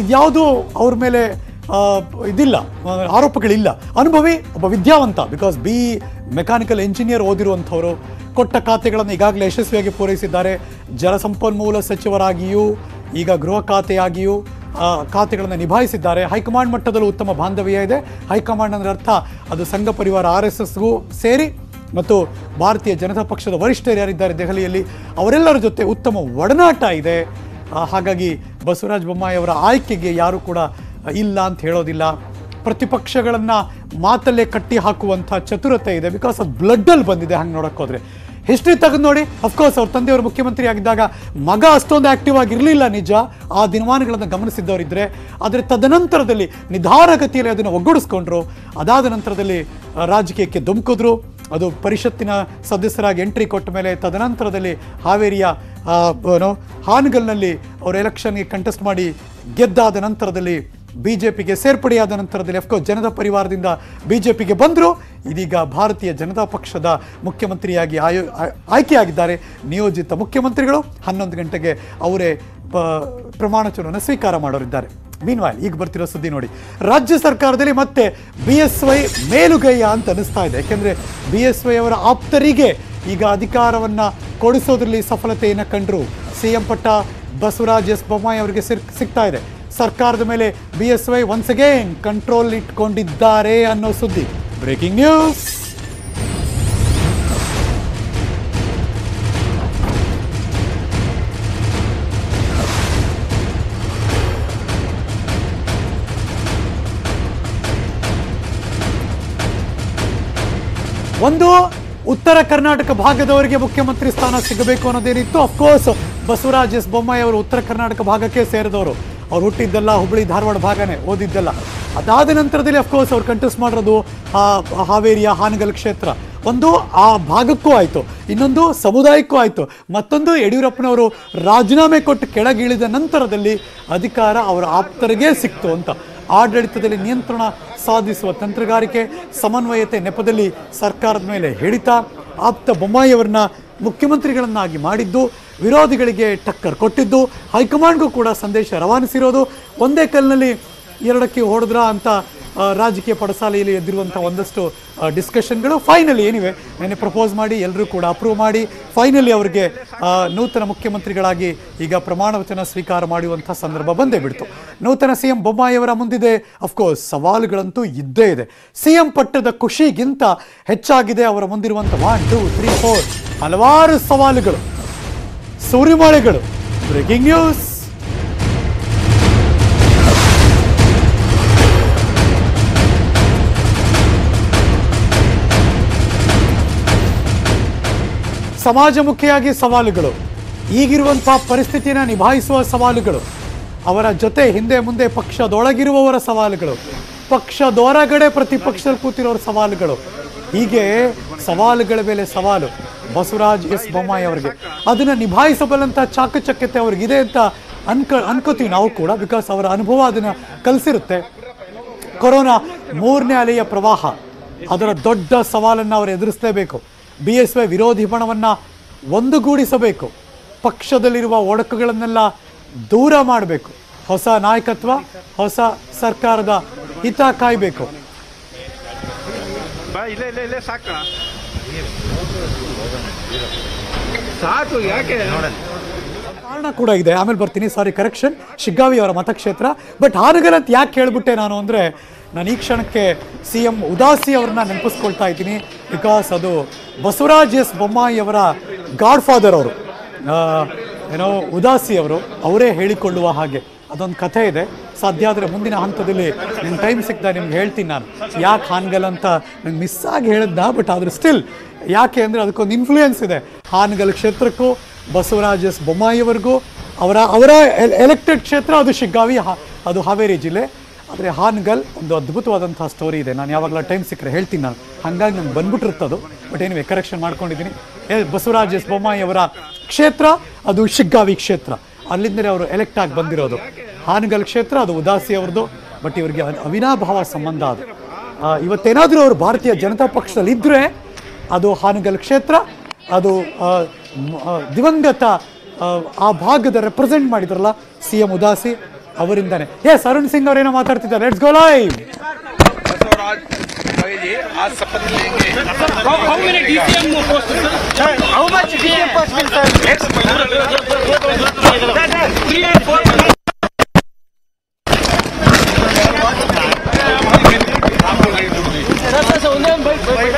ಇದ್ಯಾವುದು ಅವ್ರ ಮೇಲೆ ಇದಿಲ್ಲ, ಆರೋಪಗಳಿಲ್ಲ. ಅನುಭವಿ ಒಬ್ಬ ವಿದ್ಯಾವಂತ ಬಿಕಾಸ್ ಬಿ ಮೆಕ್ಯಾನಿಕಲ್ ಇಂಜಿನಿಯರ್ ಓದಿರುವಂಥವರು ಕೊಟ್ಟ ಖಾತೆಗಳನ್ನು ಈಗಾಗಲೇ ಯಶಸ್ವಿಯಾಗಿ ಪೂರೈಸಿದ್ದಾರೆ. ಜಲಸಂಪನ್ಮೂಲ ಸಚಿವರಾಗಿಯೂ, ಈಗ ಗೃಹ ಖಾತೆಯಾಗಿಯೂ ಖಾತೆಗಳನ್ನು ನಿಭಾಯಿಸಿದ್ದಾರೆ. ಹೈಕಮಾಂಡ್ ಮಟ್ಟದಲ್ಲೂ ಉತ್ತಮ ಬಾಂಧವ್ಯ ಇದೆ. ಹೈಕಮಾಂಡ್ ಅಂದರೆ ಅರ್ಥ, ಅದು ಸಂಘ ಪರಿವಾರ, ಆರ್ ಎಸ್ ಎಸ್ಗೂ ಸೇರಿ ಮತ್ತು ಭಾರತೀಯ ಜನತಾ ಪಕ್ಷದ ವರಿಷ್ಠರು ಯಾರಿದ್ದಾರೆ ದೆಹಲಿಯಲ್ಲಿ, ಅವರೆಲ್ಲರ ಜೊತೆ ಉತ್ತಮ ಒಡನಾಟ ಇದೆ. ಹಾಗಾಗಿ ಬಸವರಾಜ ಬೊಮ್ಮಾಯಿ ಅವರ ಆಯ್ಕೆಗೆ ಯಾರೂ ಕೂಡ ಇಲ್ಲ ಅಂತ ಹೇಳೋದಿಲ್ಲ. ಪ್ರತಿಪಕ್ಷಗಳನ್ನು ಮಾತಲ್ಲೇ ಕಟ್ಟಿ ಹಾಕುವಂಥ ಚತುರತೆ ಇದೆ. ಬಿಕಾಸ್ ಅದು ಬ್ಲಡ್ಡಲ್ಲಿ ಬಂದಿದೆ, ಹಂಗೆ ನೋಡೋಕ್ಕೋದ್ರೆ. ಹಿಸ್ಟ್ರಿ ತೆಗೆದು ನೋಡಿ. ಅಫ್ಕೋರ್ಸ್ ಅವ್ರ ತಂದೆಯವರು ಮುಖ್ಯಮಂತ್ರಿ ಆಗಿದ್ದಾಗ ಮಗ ಅಷ್ಟೊಂದು ಆಕ್ಟಿವ್ ಆಗಿರಲಿಲ್ಲ ನಿಜ. ಆ ದಿನಮಾನಗಳನ್ನು ಗಮನಿಸಿದ್ದವರಿದ್ದರೆ ಆದರೆ ತದನಂತರದಲ್ಲಿ ನಿಧಾನಗತಿಯಲ್ಲಿ ಅದನ್ನು ಒಗ್ಗೂಡಿಸ್ಕೊಂಡ್ರು. ಅದಾದ ನಂತರದಲ್ಲಿ ರಾಜಕೀಯಕ್ಕೆ ಧುಮುಕಿದ್ರು. ಅದು ಪರಿಷತ್ತಿನ ಸದಸ್ಯರಾಗಿ ಎಂಟ್ರಿ ಕೊಟ್ಟ ಮೇಲೆ ತದನಂತರದಲ್ಲಿ ಹಾವೇರಿಯ ಏನು, ಹಾನಗಲ್ನಲ್ಲಿ ಅವರು ಎಲೆಕ್ಷನ್ಗೆ ಕಂಟೆಸ್ಟ್ ಮಾಡಿ ಗೆದ್ದಾದ ನಂತರದಲ್ಲಿ ಬಿ ಜೆ ಪಿಗೆ ಸೇರ್ಪಡೆಯಾದ ನಂತರದಲ್ಲಿ ಅಫ್ಕೋರ್ಸ್ ಜನತಾ ಪರಿವಾರದಿಂದ ಬಿ ಜೆ ಪಿಗೆ ಬಂದರು. ಇದೀಗ ಭಾರತೀಯ ಜನತಾ ಪಕ್ಷದ ಮುಖ್ಯಮಂತ್ರಿಯಾಗಿ ಆಯೋ ಆಯ್ಕೆಯಾಗಿದ್ದಾರೆ. ನಿಯೋಜಿತ ಮುಖ್ಯಮಂತ್ರಿಗಳು ಹನ್ನೊಂದು ಗಂಟೆಗೆ ಅವರೇ ಪ ಪ್ರಮಾಣವಚನವನ್ನು ಸ್ವೀಕಾರ ಮಾಡೋರಿದ್ದಾರೆ. ಮೀನ್ವಾಲ್ ಈಗ ಬರ್ತಿರೋ ಸುದ್ದಿ ನೋಡಿ. ರಾಜ್ಯ ಸರ್ಕಾರದಲ್ಲಿ ಮತ್ತೆ ಬಿ ಎಸ್ ವೈ ಮೇಲುಗೈಯ ಅಂತ ಅನಿಸ್ತಾ ಇದೆ. ಯಾಕೆಂದರೆ ಬಿ ಎಸ್ ವೈ ಅವರ ಆಪ್ತರಿಗೆ ಈಗ ಅಧಿಕಾರವನ್ನು ಕೊಡಿಸೋದ್ರಲ್ಲಿ ಸಫಲತೆಯನ್ನು ಕಂಡರು ಸಿ ಎಂ ಪಟ್ಟ ಬಸವರಾಜ್ ಎಸ್ ಬೊಮ್ಮಾಯಿ ಅವರಿಗೆ ಸಿಕ್ ಸಿಗ್ತಾ ಇದೆ. ಸರ್ಕಾರದ ಮೇಲೆ B S Y once again control ಇಟ್ಕೊಂಡಿದ್ದಾರೆ ಅನ್ನೋ ಸುದ್ದಿ. ಬ್ರೇಕಿಂಗ್ ನ್ಯೂಸ್ ಒಂದು, ಉತ್ತರ ಕರ್ನಾಟಕ ಭಾಗದವರಿಗೆ ಮುಖ್ಯಮಂತ್ರಿ ಸ್ಥಾನ ಸಿಗಬೇಕು ಅನ್ನೋದೇನಿತ್ತು? Of course Basavaraj S Bommai ಅವರು ಉತ್ತರ ಕರ್ನಾಟಕ ಭಾಗಕ್ಕೆ ಸೇರಿದವರು. ಅವ್ರು ಹುಟ್ಟಿದ್ದೆಲ್ಲ ಹುಬ್ಬಳ್ಳಿ ಧಾರವಾಡ ಭಾಗನೇ, ಓದಿದ್ದಲ್ಲ. ಅದಾದ ನಂತರದಲ್ಲಿ ಅಫ್ಕೋರ್ಸ್ ಅವ್ರು ಕಂಟೆಸ್ಟ್ ಮಾಡಿರೋದು ಹಾವೇರಿಯ ಹಾನಗಲ್ ಕ್ಷೇತ್ರ. ಒಂದು ಆ ಭಾಗಕ್ಕೂ ಆಯಿತು. ಇನ್ನೊಂದು ಸಮುದಾಯಕ್ಕೂ ಆಯಿತು. ಮತ್ತೊಂದು ಯಡಿಯೂರಪ್ಪನವರು ರಾಜೀನಾಮೆ ಕೊಟ್ಟು ಕೆಳಗಿಳಿದ ನಂತರದಲ್ಲಿ ಅಧಿಕಾರ ಅವರ ಆಪ್ತರಿಗೆ ಸಿಕ್ತು ಅಂತ. ಆಡಳಿತದಲ್ಲಿ ನಿಯಂತ್ರಣ ಸಾಧಿಸುವ ತಂತ್ರಗಾರಿಕೆ, ಸಮನ್ವಯತೆ ನೆಪದಲ್ಲಿ ಸರ್ಕಾರದ ಮೇಲೆ ಹಿಡಿತ, ಆಪ್ತ ಬೊಮ್ಮಾಯಿಯವರನ್ನ ಮುಖ್ಯಮಂತ್ರಿಗಳನ್ನಾಗಿ ಮಾಡಿದ್ದು ವಿರೋಧಿಗಳಿಗೆ ಟಕ್ಕರ್ ಕೊಟ್ಟಿದ್ದು. ಹೈಕಮಾಂಡ್ಗೂ ಕೂಡ ಸಂದೇಶ ರವಾನಿಸಿರೋದು. ಒಂದೇ ಕಲ್ಲಿನಲ್ಲಿ ಎರಡಕ್ಕೆ ಹೊಡೆದ್ರ ಅಂತ ರಾಜಕೀಯ ಪಡಸಾಲೆಯಲ್ಲಿ ಎದ್ದಿರುವಂಥ ಒಂದಷ್ಟು ಡಿಸ್ಕಷನ್ಗಳು ಫೈನಲಿ ಏನಿವೆ. ನೆನ್ನೆ ಪ್ರಪೋಸ್ ಮಾಡಿ ಎಲ್ಲರೂ ಕೂಡ ಅಪ್ರೂವ್ ಮಾಡಿ ಫೈನಲಿ ಅವರಿಗೆ ನೂತನ ಮುಖ್ಯಮಂತ್ರಿಗಳಾಗಿ ಈಗ ಪ್ರಮಾಣ ವಚನ ಸ್ವೀಕಾರ ಮಾಡುವಂಥ ಸಂದರ್ಭ ಬಂದೇ ಬಿಡ್ತು. ನೂತನ ಸಿ ಎಂ ಬೊಮ್ಮಾಯಿಯವರ ಮುಂದಿದೆ. ಅಫ್ಕೋರ್ಸ್ ಸವಾಲುಗಳಂತೂ ಇದ್ದೇ ಇದೆ. ಸಿ ಎಂ ಪಟ್ಟದ ಖುಷಿಗಿಂತ ಹೆಚ್ಚಾಗಿದೆ ಅವರ ಮುಂದಿರುವಂಥ ಒನ್ ಟೂ ತ್ರೀ ಫೋರ್ ಹಲವಾರು ಸವಾಲುಗಳು. ಸೂರ್ಯಮಳೆಗಳು ಬ್ರೇಕಿಂಗ್ ನ್ಯೂಸ್ ಸಮಾಜಮುಖಿಯಾಗಿ ಸವಾಲುಗಳು. ಈಗಿರುವಂತಹ ಪರಿಸ್ಥಿತಿನ ನಿಭಾಯಿಸುವ ಸವಾಲುಗಳು. ಅವರ ಜೊತೆ ಹಿಂದೆ ಮುಂದೆ ಪಕ್ಷದೊಳಗಿರುವವರ ಸವಾಲುಗಳು. ಪಕ್ಷದೊರಗಡೆ ಪ್ರತಿಪಕ್ಷದಲ್ಲಿ ಕೂತಿರೋರ ಸವಾಲುಗಳು. ಹೀಗೆ ಸವಾಲುಗಳ ಮೇಲೆ ಸವಾಲು. ಬಸವರಾಜ್ ಎಸ್ ಬೊಮ್ಮಾಯಿ ಅವರಿಗೆ. ಅದನ್ನು ನಿಭಾಯಿಸಬಲ್ಲಂಥ ಚಾಕಚಕ್ಯತೆ ಅವ್ರಿಗಿದೆ ಅಂತ ಅನ್ಕ, ಅನ್ಕೋತೀವಿ ನಾವು ಕೂಡ ಬಿಕಾಸ್ ಅವರ ಅನುಭವ ಅದನ್ನು ಕಲಿಸಿರುತ್ತೆ. ಕೊರೋನಾ ಮೂರನೇ ಅಲೆಯ ಪ್ರವಾಹ, ಅದರ ದೊಡ್ಡ ಸವಾಲನ್ನು ಅವರು ಎದುರಿಸಲೇಬೇಕು. ಬಿ ಎಸ್ ವೈ ವಿರೋಧಿ ಬಣವನ್ನು ಒಂದುಗೂಡಿಸಬೇಕು. ಪಕ್ಷದಲ್ಲಿರುವ ಒಡಕುಗಳನ್ನೆಲ್ಲ ದೂರ ಮಾಡಬೇಕು. ಹೊಸ ನಾಯಕತ್ವ, ಹೊಸ ಸರ್ಕಾರದ ಹಿತ ಕಾಯಬೇಕು ಬಾ ಇಲ್ಲೇ ಇಲ್ಲೇ ಇಲ್ಲೇ ಸಾಕ, ಯಾಕೆ? ಕಾರಣ ಕೂಡ ಇದೆ. ಆಮೇಲೆ ಬರ್ತೀನಿ. ಸಾರಿ ಕರೆಕ್ಷನ್ ಶಿಗ್ಗಾವಿ ಅವರ ಮತಕ್ಷೇತ್ರ. ಬಟ್ ಹಾನಗಲ್ ಅಂತ ಯಾಕೆ ಹೇಳ್ಬಿಟ್ಟೆ ನಾನು ಅಂದರೆ, ನಾನು ಈ ಕ್ಷಣಕ್ಕೆ ಸಿ ಎಂ ಉದಾಸಿ ಅವ್ರನ್ನ ನೆನಪಿಸ್ಕೊಳ್ತಾ ಇದ್ದೀನಿ. ಬಿಕಾಸ್ ಅದು ಬಸವರಾಜ್ ಎಸ್ ಬೊಮ್ಮಾಯಿ ಅವರ ಗಾಡ್ ಫಾದರ್ ಅವರು ಏನೋ ಉದಾಸಿ ಅವರು, ಅವರೇ ಹೇಳಿಕೊಳ್ಳುವ ಹಾಗೆ. ಅದೊಂದು ಕಥೆ ಇದೆ. ಸಾಧ್ಯ ಆದರೆ ಮುಂದಿನ ಹಂತದಲ್ಲಿ ನಿಮ್ಗೆ ಟೈಮ್ ಸಿಗ್ತಾ ನಿಮ್ಗೆ ಹೇಳ್ತೀನಿ ನಾನು. ಯಾಕೆ ಹಾನ್ಗಲ್ ಅಂತ ನಂಗೆ ಮಿಸ್ ಆಗಿ ಹೇಳಿದ್ದ ಬಟ್ ಆದರೂ ಸ್ಟಿಲ್ ಯಾಕೆ ಅಂದರೆ ಅದಕ್ಕೊಂದು ಇನ್ಫ್ಲೂಯೆನ್ಸ್ ಇದೆ. ಹಾನಗಲ್ ಕ್ಷೇತ್ರಕ್ಕೂ ಬಸವರಾಜ್ ಎಸ್ ಬೊಮ್ಮಾಯಿಯವರೆಗೂ ಅವರ ಅವರ ಎಲೆಕ್ಟೆಡ್ ಕ್ಷೇತ್ರ ಅದು ಶಿಗ್ಗಾವಿ ಅದು ಹಾವೇರಿ ಜಿಲ್ಲೆ. ಆದರೆ ಹಾನಗಲ್ ಒಂದು ಅದ್ಭುತವಾದಂಥ ಸ್ಟೋರಿ ಇದೆ. ನಾನು ಯಾವಾಗಲೂ ಟೈಮ್ ಸಿಕ್ಕರೆ ಹೇಳ್ತೀನಿ ನಾನು. ಹಾಗಾಗಿ ನಂಗೆ ಬಂದ್ಬಿಟ್ಟಿರ್ತದು ಬಟ್ ಏನು ಕರೆಕ್ಷನ್ ಮಾಡ್ಕೊಂಡಿದ್ದೀನಿ. ಬಸವರಾಜ್ ಎಸ್ ಬೊಮ್ಮಾಯಿ ಅವರ ಕ್ಷೇತ್ರ, ಅದು ಶಿಗ್ಗಾವಿ ಕ್ಷೇತ್ರ. ಅಲ್ಲಿಂದಲೇ ಅವರು ಎಲೆಕ್ಟ್ ಆಗಿ ಬಂದಿರೋದು. ಹಾನಗಲ್ ಕ್ಷೇತ್ರ ಅದು ಉದಾಸಿ ಅವ್ರದ್ದು ಬಟ್ ಇವರಿಗೆ ಅವಿನಾಭಾವ ಸಂಬಂಧ ಅದು. ಇವತ್ತೇನಾದರೂ ಅವರು ಭಾರತೀಯ ಜನತಾ ಪಕ್ಷದಲ್ಲಿ ಇದ್ದರೆ ಅದು ಹಾನಗಲ್ ಕ್ಷೇತ್ರ ಅದು ದಿವಂಗತ ಆ, ಭಾಗದ ರೆಪ್ರೆಸೆಂಟ್ ಮಾಡಿದ್ರಲ್ಲ ಸಿ ಎಂ ಉದಾಸಿ ಅವರಿಂದಾನೆ. ಎಸ್ ಅರುಣ್ ಸಿಂಗ್ ಅವರೇನೋ ಮಾತಾಡ್ತಿದ್ದಾರೆ. ಲೆಟ್ಸ್ ಗೋ ಲೈವ್ Bailey आज शपथ लेंगे How many DCM posts sir? How much DCM posts will sir? Three and four. Sir, sir, sir, only one.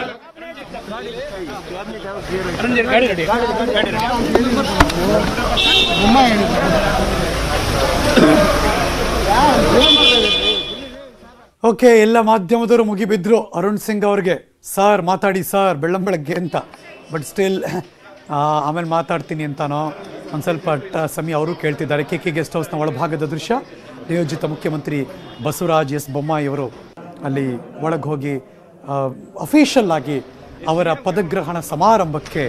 Okay, ಎಲ್ಲ ಮಾಧ್ಯಮದವರು ಮುಗಿಬಿದ್ರು. ಅರುಣ್ ಸಿಂಗ್ ಅವ್ರಿಗೆ. ಸರ್, ಮಾತಾಡಿ ಸರ್, ಬೆಳ್ಳಂ ಬೆಳಗ್ಗೆ ಅಂತ. ಬಟ್ ಸ್ಟಿಲ್ ಆಮೇಲೆ ಮಾತಾಡ್ತೀನಿ ಅಂತಾನೋ? ಒಂದು ಸ್ವಲ್ಪ ಸಮಯ ಅವರು ಕೇಳ್ತಿದ್ದಾರೆ. ಕೆ ಕೆ ಗೆಸ್ಟ್ ಹೌಸ್ನ ಒಳಭಾಗದ ದೃಶ್ಯ. ನಿಯೋಜಿತ ಮುಖ್ಯಮಂತ್ರಿ ಬಸವರಾಜ್ ಎಸ್. ಬೊಮ್ಮಾಯಿ ಅವರು ಅಲ್ಲಿ ಒಳಗೆ ಹೋಗಿ ಅಫಿಷಿಯಲ್ ಆಗಿ ಅವರ ಪದಗ್ರಹಣ ಸಮಾರಂಭಕ್ಕೆ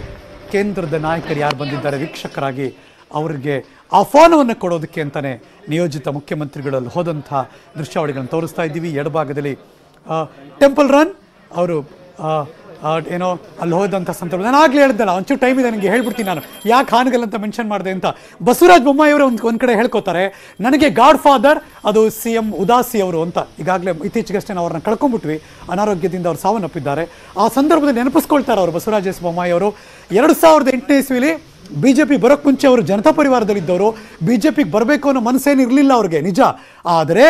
ಕೇಂದ್ರದ ನಾಯಕರು ಯಾರು ಬಂದಿದ್ದಾರೆ, ವೀಕ್ಷಕರಾಗಿ ಅವರಿಗೆ ಆಹ್ವಾನವನ್ನು ಕೊಡೋದಕ್ಕೆ ಅಂತಲೇ ನಿಯೋಜಿತ ಮುಖ್ಯಮಂತ್ರಿಗಳಲ್ಲಿ ಹೋದಂಥ ದೃಶ್ಯಾವಳಿಗಳನ್ನು ತೋರಿಸ್ತಾ ಇದ್ದೀವಿ. ಎಡಭಾಗದಲ್ಲಿ ಟೆಂಪಲ್ ರನ್, ಅವರು ಏನೋ ಅಲ್ಲಿ ಹೋದಂಥ ಸಂದರ್ಭ. ನಾನು ಆಗಲೇ ಹೇಳಿದ್ದಲ್ಲ ಒಂಚೂರು ಟೈಮ್ ಇದೆ ನನಗೆ ಹೇಳ್ಬಿಡ್ತೀನಿ ನಾನು. ಯಾಕೆ ಹಾನಗಲ್ ಅಂತ ಮೆನ್ಷನ್ ಮಾಡಿದೆ ಅಂತ. ಬಸವರಾಜ್ ಬೊಮ್ಮಾಯಿ ಅವರು ಒಂದು ಒಂದು ಕಡೆ ಹೇಳ್ಕೊತಾರೆ, ನನಗೆ ಗಾಡ್ ಫಾದರ್ ಅದು ಸಿ ಎಂ ಉದಾಸಿ ಅವರು ಅಂತ. ಈಗಾಗಲೇ ಇತ್ತೀಚೆಗಷ್ಟೇ ನಾವು ಅವ್ರನ್ನ ಕಳ್ಕೊಂಡ್ಬಿಟ್ವಿ ಅನಾರೋಗ್ಯದಿಂದ ಅವ್ರು ಸಾವನ್ನಪ್ಪಿದ್ದಾರೆ. ಆ ಸಂದರ್ಭದಲ್ಲಿ ನೆನಪಿಸ್ಕೊಳ್ತಾರೆ ಅವರು ಬಸವರಾಜ್ ಎಸ್ ಬೊಮ್ಮಾಯಿ ಅವರು. ಎರಡು ಸಾವಿರದ ಎಂಟನೇ ಇಸ್ವಿಲಿ ಬಿ ಜೆ ಪಿ ಬರೋಕ್ಕೆ ಮುಂಚೆ ಅವರು ಜನತಾ ಪರಿವಾರದಲ್ಲಿದ್ದವರು. ಬಿ ಜೆ ಪಿಗೆ ಬರಬೇಕು ಅನ್ನೋ ಮನಸ್ಸೇನಿರಲಿಲ್ಲ ಅವ್ರಿಗೆ, ನಿಜ. ಆದರೆ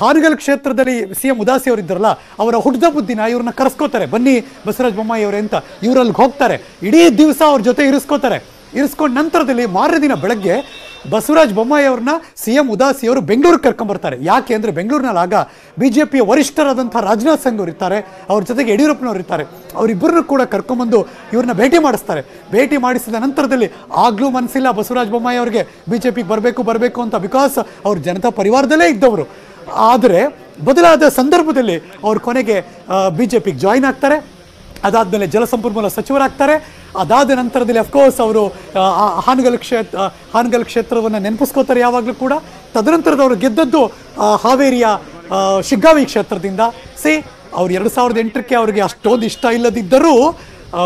ಹಾನಗಲ್ ಕ್ಷೇತ್ರದಲ್ಲಿ ಸಿ ಎಂ ಉದಾಸಿ ಅವರು ಇದ್ದರಲ್ಲ ಅವರ ಹುಡ್ದ ಬುದ್ಧಿನ ಇವ್ರನ್ನ ಕರೆಸ್ಕೋತಾರೆ. ಬನ್ನಿ ಬಸವರಾಜ ಬೊಮ್ಮಾಯಿ ಅವರೇ ಅಂತ ಇವ್ರಲ್ಲಿ ಹೋಗ್ತಾರೆ. ಇಡೀ ದಿವಸ ಅವ್ರ ಜೊತೆ ಇರಿಸ್ಕೋತಾರೆ. ಇರಿಸ್ಕೊಂಡ ನಂತರದಲ್ಲಿ ಮಾರನೇ ದಿನ ಬೆಳಗ್ಗೆ ಬಸವರಾಜ ಬೊಮ್ಮಾಯಿ ಅವ್ರನ್ನ ಸಿ ಎಂ ಉದಾಸಿ ಅವರು ಬೆಂಗಳೂರಿಗೆ ಕರ್ಕೊಂಬರ್ತಾರೆ. ಯಾಕೆ ಅಂದರೆ ಬೆಂಗಳೂರಿನಲ್ಲಿ ಆಗ ಬಿ ಜೆ ಪಿಯ ವರಿಷ್ಠರಾದಂಥ ರಾಜನಾಥ್ ಸಿಂಗ್ ಅವರು ಇರ್ತಾರೆ, ಅವ್ರ ಜೊತೆಗೆ ಯಡಿಯೂರಪ್ಪನವ್ರು ಇರ್ತಾರೆ. ಅವರಿಬ್ಬರನ್ನು ಕೂಡ ಕರ್ಕೊಂಬಂದು ಇವ್ರನ್ನ ಭೇಟಿ ಮಾಡಿಸ್ತಾರೆ. ಭೇಟಿ ಮಾಡಿಸಿದ ನಂತರದಲ್ಲಿ ಆಗಲೂ ಮನಸ್ಸಿಲ್ಲ ಬಸವರಾಜ ಬೊಮ್ಮಾಯಿ ಅವರಿಗೆ. ಬಿ ಜೆ ಪಿಗೆ ಬರಬೇಕು ಬರಬೇಕು ಅಂತ ಬಿಕಾಸ್ ಅವ್ರು ಜನತಾ ಪರಿವಾರದಲ್ಲೇ ಇದ್ದವರು. ಆದರೆ ಬದಲಾದ ಸಂದರ್ಭದಲ್ಲಿ ಅವರು ಕೊನೆಗೆ ಬಿ ಜೆ ಪಿಗೆ ಜಾಯಿನ್ ಆಗ್ತಾರೆ. ಅದಾದಮೇಲೆ ಜಲಸಂಪನ್ಮೂಲ ಸಚಿವರಾಗ್ತಾರೆ. ಅದಾದ ನಂತರದಲ್ಲಿ ಅಫ್ಕೋರ್ಸ್ ಅವರು ಹಾನಗಲ್ ಕ್ಷೇತ್ರ ಹಾನಗಲ್ ಕ್ಷೇತ್ರವನ್ನು ನೆನಪಿಸ್ಕೋತಾರೆ ಯಾವಾಗಲೂ ಕೂಡ. ತದನಂತರದ ಅವರು ಗೆದ್ದದ್ದು ಹಾವೇರಿಯ ಶಿಗ್ಗಾವಿ ಕ್ಷೇತ್ರದಿಂದ. ಸಿ, ಅವ್ರು ಎರಡು ಸಾವಿರದ ಎಂಟಕ್ಕೆ ಅವರಿಗೆ ಅಷ್ಟೊಂದು ಇಷ್ಟ ಇಲ್ಲದಿದ್ದರೂ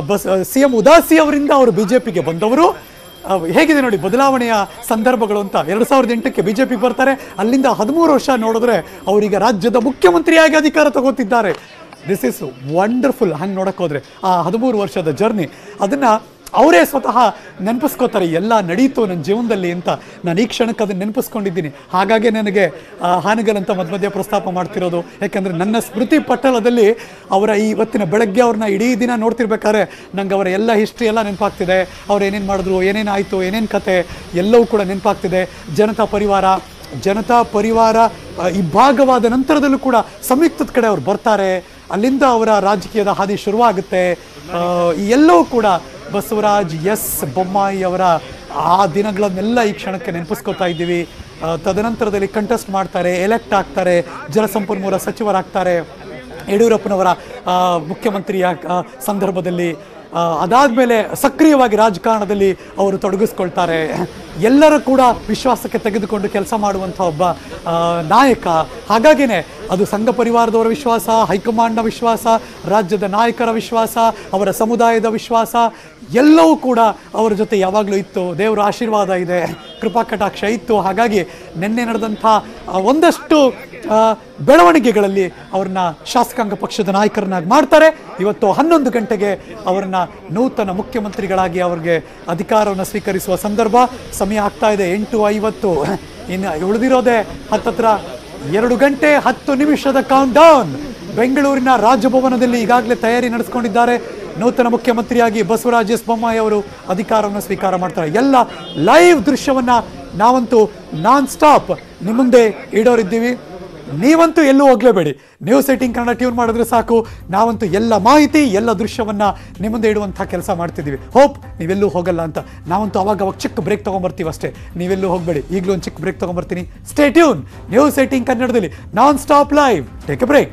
ಬಸ್ ಸಿ ಎಂ ಉದಾಸಿ ಅವರಿಂದ ಅವರು ಬಿ ಜೆ ಪಿಗೆ ಬಂದವರು. ಹೇಗಿದೆ ನೋಡಿ ಬದಲಾವಣೆಯ ಸಂದರ್ಭಗಳು ಅಂತ? ಎರಡು ಸಾವಿರದ ಎಂಟಕ್ಕೆ ಬಿಜೆಪಿಗೆ ಬರ್ತಾರೆ, ಅಲ್ಲಿಂದ ಹದಿಮೂರು ವರ್ಷ ನೋಡಿದ್ರೆ ಅವರೀಗ ರಾಜ್ಯದ ಮುಖ್ಯಮಂತ್ರಿಯಾಗಿ ಅಧಿಕಾರ ತಗೋತಿದ್ದಾರೆ. ದಿಸ್ ಇಸ್ ವಂಡರ್ಫುಲ್ ಹಂಗೆ ನೋಡೋಕ್ಕೋದ್ರೆ ಆ ಹದಿಮೂರು ವರ್ಷದ ಜರ್ನಿ ಅದನ್ನ ಅವರೇ ಸ್ವತಃ ನೆನಪಿಸ್ಕೋತಾರೆ, ಎಲ್ಲ ನಡೀತು ನನ್ನ ಜೀವನದಲ್ಲಿ ಅಂತ ನಾನು ಈ ಕ್ಷಣಕ್ಕೆ ಅದನ್ನು ನೆನಪಿಸ್ಕೊಂಡಿದ್ದೀನಿ. ಹಾಗಾಗಿ ನನಗೆ ಹಾನಗಲ್ ಅಂತ ಮಧ್ಯ ಮಧ್ಯೆ ಪ್ರಸ್ತಾಪ ಮಾಡ್ತಿರೋದು. ಯಾಕೆಂದರೆ ನನ್ನ ಸ್ಮೃತಿ ಪಟ್ಟಲದಲ್ಲಿ ಅವರ ಈ ಇವತ್ತಿನ ಬೆಳಗ್ಗೆ ಅವ್ರನ್ನ ಇಡೀ ದಿನ ನೋಡ್ತಿರ್ಬೇಕಾದ್ರೆ ನಂಗೆ ಅವರ ಎಲ್ಲ ಹಿಸ್ಟ್ರಿ ಎಲ್ಲ ನೆನಪಾಗ್ತಿದೆ. ಅವ್ರು ಏನೇನು ಮಾಡಿದ್ರು, ಏನೇನು ಆಯಿತು, ಏನೇನು ಕತೆ, ಎಲ್ಲವೂ ಕೂಡ ನೆನಪಾಗ್ತಿದೆ. ಜನತಾ ಪರಿವಾರ ಜನತಾ ಪರಿವಾರ ಇಬ್ಬಾಗವಾದ ನಂತರದಲ್ಲೂ ಕೂಡ ಸಂಯುಕ್ತದ ಕಡೆ ಅವ್ರು ಬರ್ತಾರೆ. ಅಲ್ಲಿಂದ ಅವರ ರಾಜಕೀಯದ ಹಾದಿ ಶುರುವಾಗುತ್ತೆ. ಎಲ್ಲವೂ ಕೂಡ ಬಸವರಾಜ್ ಎಸ್ ಬೊಮ್ಮಾಯಿ ಅವರ ಆ ದಿನಗಳನ್ನೆಲ್ಲ ಈ ಕ್ಷಣಕ್ಕೆ ನೆನಪಿಸ್ಕೊತಾ ಇದ್ದೀವಿ. ತದನಂತರದಲ್ಲಿ ಕಂಟೆಸ್ಟ್ ಮಾಡ್ತಾರೆ ಎಲೆಕ್ಟ್ ಆಗ್ತಾರೆ ಜಲಸಂಪನ್ಮೂಲ ಸಚಿವರಾಗ್ತಾರೆ. ಯಡಿಯೂರಪ್ಪನವರ ಮುಖ್ಯಮಂತ್ರಿಯ ಸಂದರ್ಭದಲ್ಲಿ ಅದಾದ ಮೇಲೆ ಸಕ್ರಿಯವಾಗಿ ರಾಜಕಾರಣದಲ್ಲಿ ಅವರು ತೊಡಗಿಸ್ಕೊಳ್ತಾರೆ. ಎಲ್ಲರೂ ಕೂಡ ವಿಶ್ವಾಸಕ್ಕೆ ತೆಗೆದುಕೊಂಡು ಕೆಲಸ ಮಾಡುವಂಥ ಒಬ್ಬ ನಾಯಕ. ಹಾಗಾಗಿನೇ ಅದು ಸಂಘ ಪರಿವಾರದವರ ವಿಶ್ವಾಸ, ಹೈಕಮಾಂಡ್ನ ವಿಶ್ವಾಸ, ರಾಜ್ಯದ ನಾಯಕರ ವಿಶ್ವಾಸ, ಅವರ ಸಮುದಾಯದ ವಿಶ್ವಾಸ ಎಲ್ಲವೂ ಕೂಡ ಅವರ ಜೊತೆ ಯಾವಾಗಲೂ ಇತ್ತು. ದೇವರ ಆಶೀರ್ವಾದ ಇದೆ. ಕೃಪಾ ಕಟಾಕ್ಷ ಇತ್ತು. ಹಾಗಾಗಿ ನಿನ್ನೆ ನಡೆದಂಥ ಒಂದಷ್ಟು ಬೆಳವಣಿಗೆಗಳಲ್ಲಿ ಅವ್ರನ್ನ ಶಾಸಕಾಂಗ ಪಕ್ಷದ ನಾಯಕರನ್ನಾಗಿ ಮಾಡ್ತಾರೆ. ಇವತ್ತು ಹನ್ನೊಂದು ಗಂಟೆಗೆ ಅವರನ್ನ ನೂತನ ಮುಖ್ಯಮಂತ್ರಿಗಳಾಗಿ ಅವ್ರಿಗೆ ಅಧಿಕಾರವನ್ನು ಸ್ವೀಕರಿಸುವ ಸಂದರ್ಭ ಸಮಯ ಆಗ್ತಾ ಇದೆ. ಎಂಟು ಐವತ್ತು. ಇನ್ನು ಉಳಿದಿರೋದೆ ಹತ್ತತ್ರ ಎರಡು ಗಂಟೆ ಹತ್ತು ನಿಮಿಷದ ಕೌಂಟ್ ಡೌನ್ ಬೆಂಗಳೂರಿನ ರಾಜಭವನದಲ್ಲಿ ಈಗಾಗಲೇ ತಯಾರಿ ನಡೆಸ್ಕೊಂಡಿದ್ದಾರೆ. ನೂತನ ಮುಖ್ಯಮಂತ್ರಿಯಾಗಿ ಬಸವರಾಜ ಎಸ್ ಬೊಮ್ಮಾಯಿ ಅವರು ಅಧಿಕಾರವನ್ನು ಸ್ವೀಕಾರ ಮಾಡ್ತಾರೆ. ಎಲ್ಲ ಲೈವ್ ದೃಶ್ಯವನ್ನು ನಾವಂತೂ ನಾನ್ ಸ್ಟಾಪ್ ನಿಮ್ಮ ಮುಂದೆ ಇಡೋರಿದ್ದೀವಿ. ನೀವಂತೂ ಎಲ್ಲೂ ಹೋಗ್ಲೇಬೇಡಿ. ನ್ಯೂಸ್ ಏಟಿಂಗ್ ಕನ್ನಡ ಟ್ಯೂನ್ ಮಾಡಿದ್ರೆ ಸಾಕು. ನಾವಂತೂ ಎಲ್ಲ ಮಾಹಿತಿ, ಎಲ್ಲ ದೃಶ್ಯವನ್ನು ನಿಮ್ಮ ಮುಂದೆ ಇಡುವಂಥ ಕೆಲಸ ಮಾಡ್ತಿದ್ದೀವಿ. ಹೋಪ್ ನೀವೆಲ್ಲೂ ಹೋಗಲ್ಲ ಅಂತ. ನಾವಂತೂ ಅವಾಗ ಅವಾಗ ಚಿಕ್ಕ ಬ್ರೇಕ್ ತೊಗೊಂಬರ್ತೀವಿ ಅಷ್ಟೇ. ನೀವೆಲ್ಲೂ ಹೋಗಬೇಡಿ. ಈಗಲೂ ಒಂದು ಚಿಕ್ಕ ಬ್ರೇಕ್ ತೊಗೊಂಬರ್ತೀನಿ. ಸ್ಟೇ ಟ್ಯೂನ್ ನ್ಯೂಸ್ ಏಟಿಂಗ್ ಕನ್ನಡದಲ್ಲಿ non stop live take a break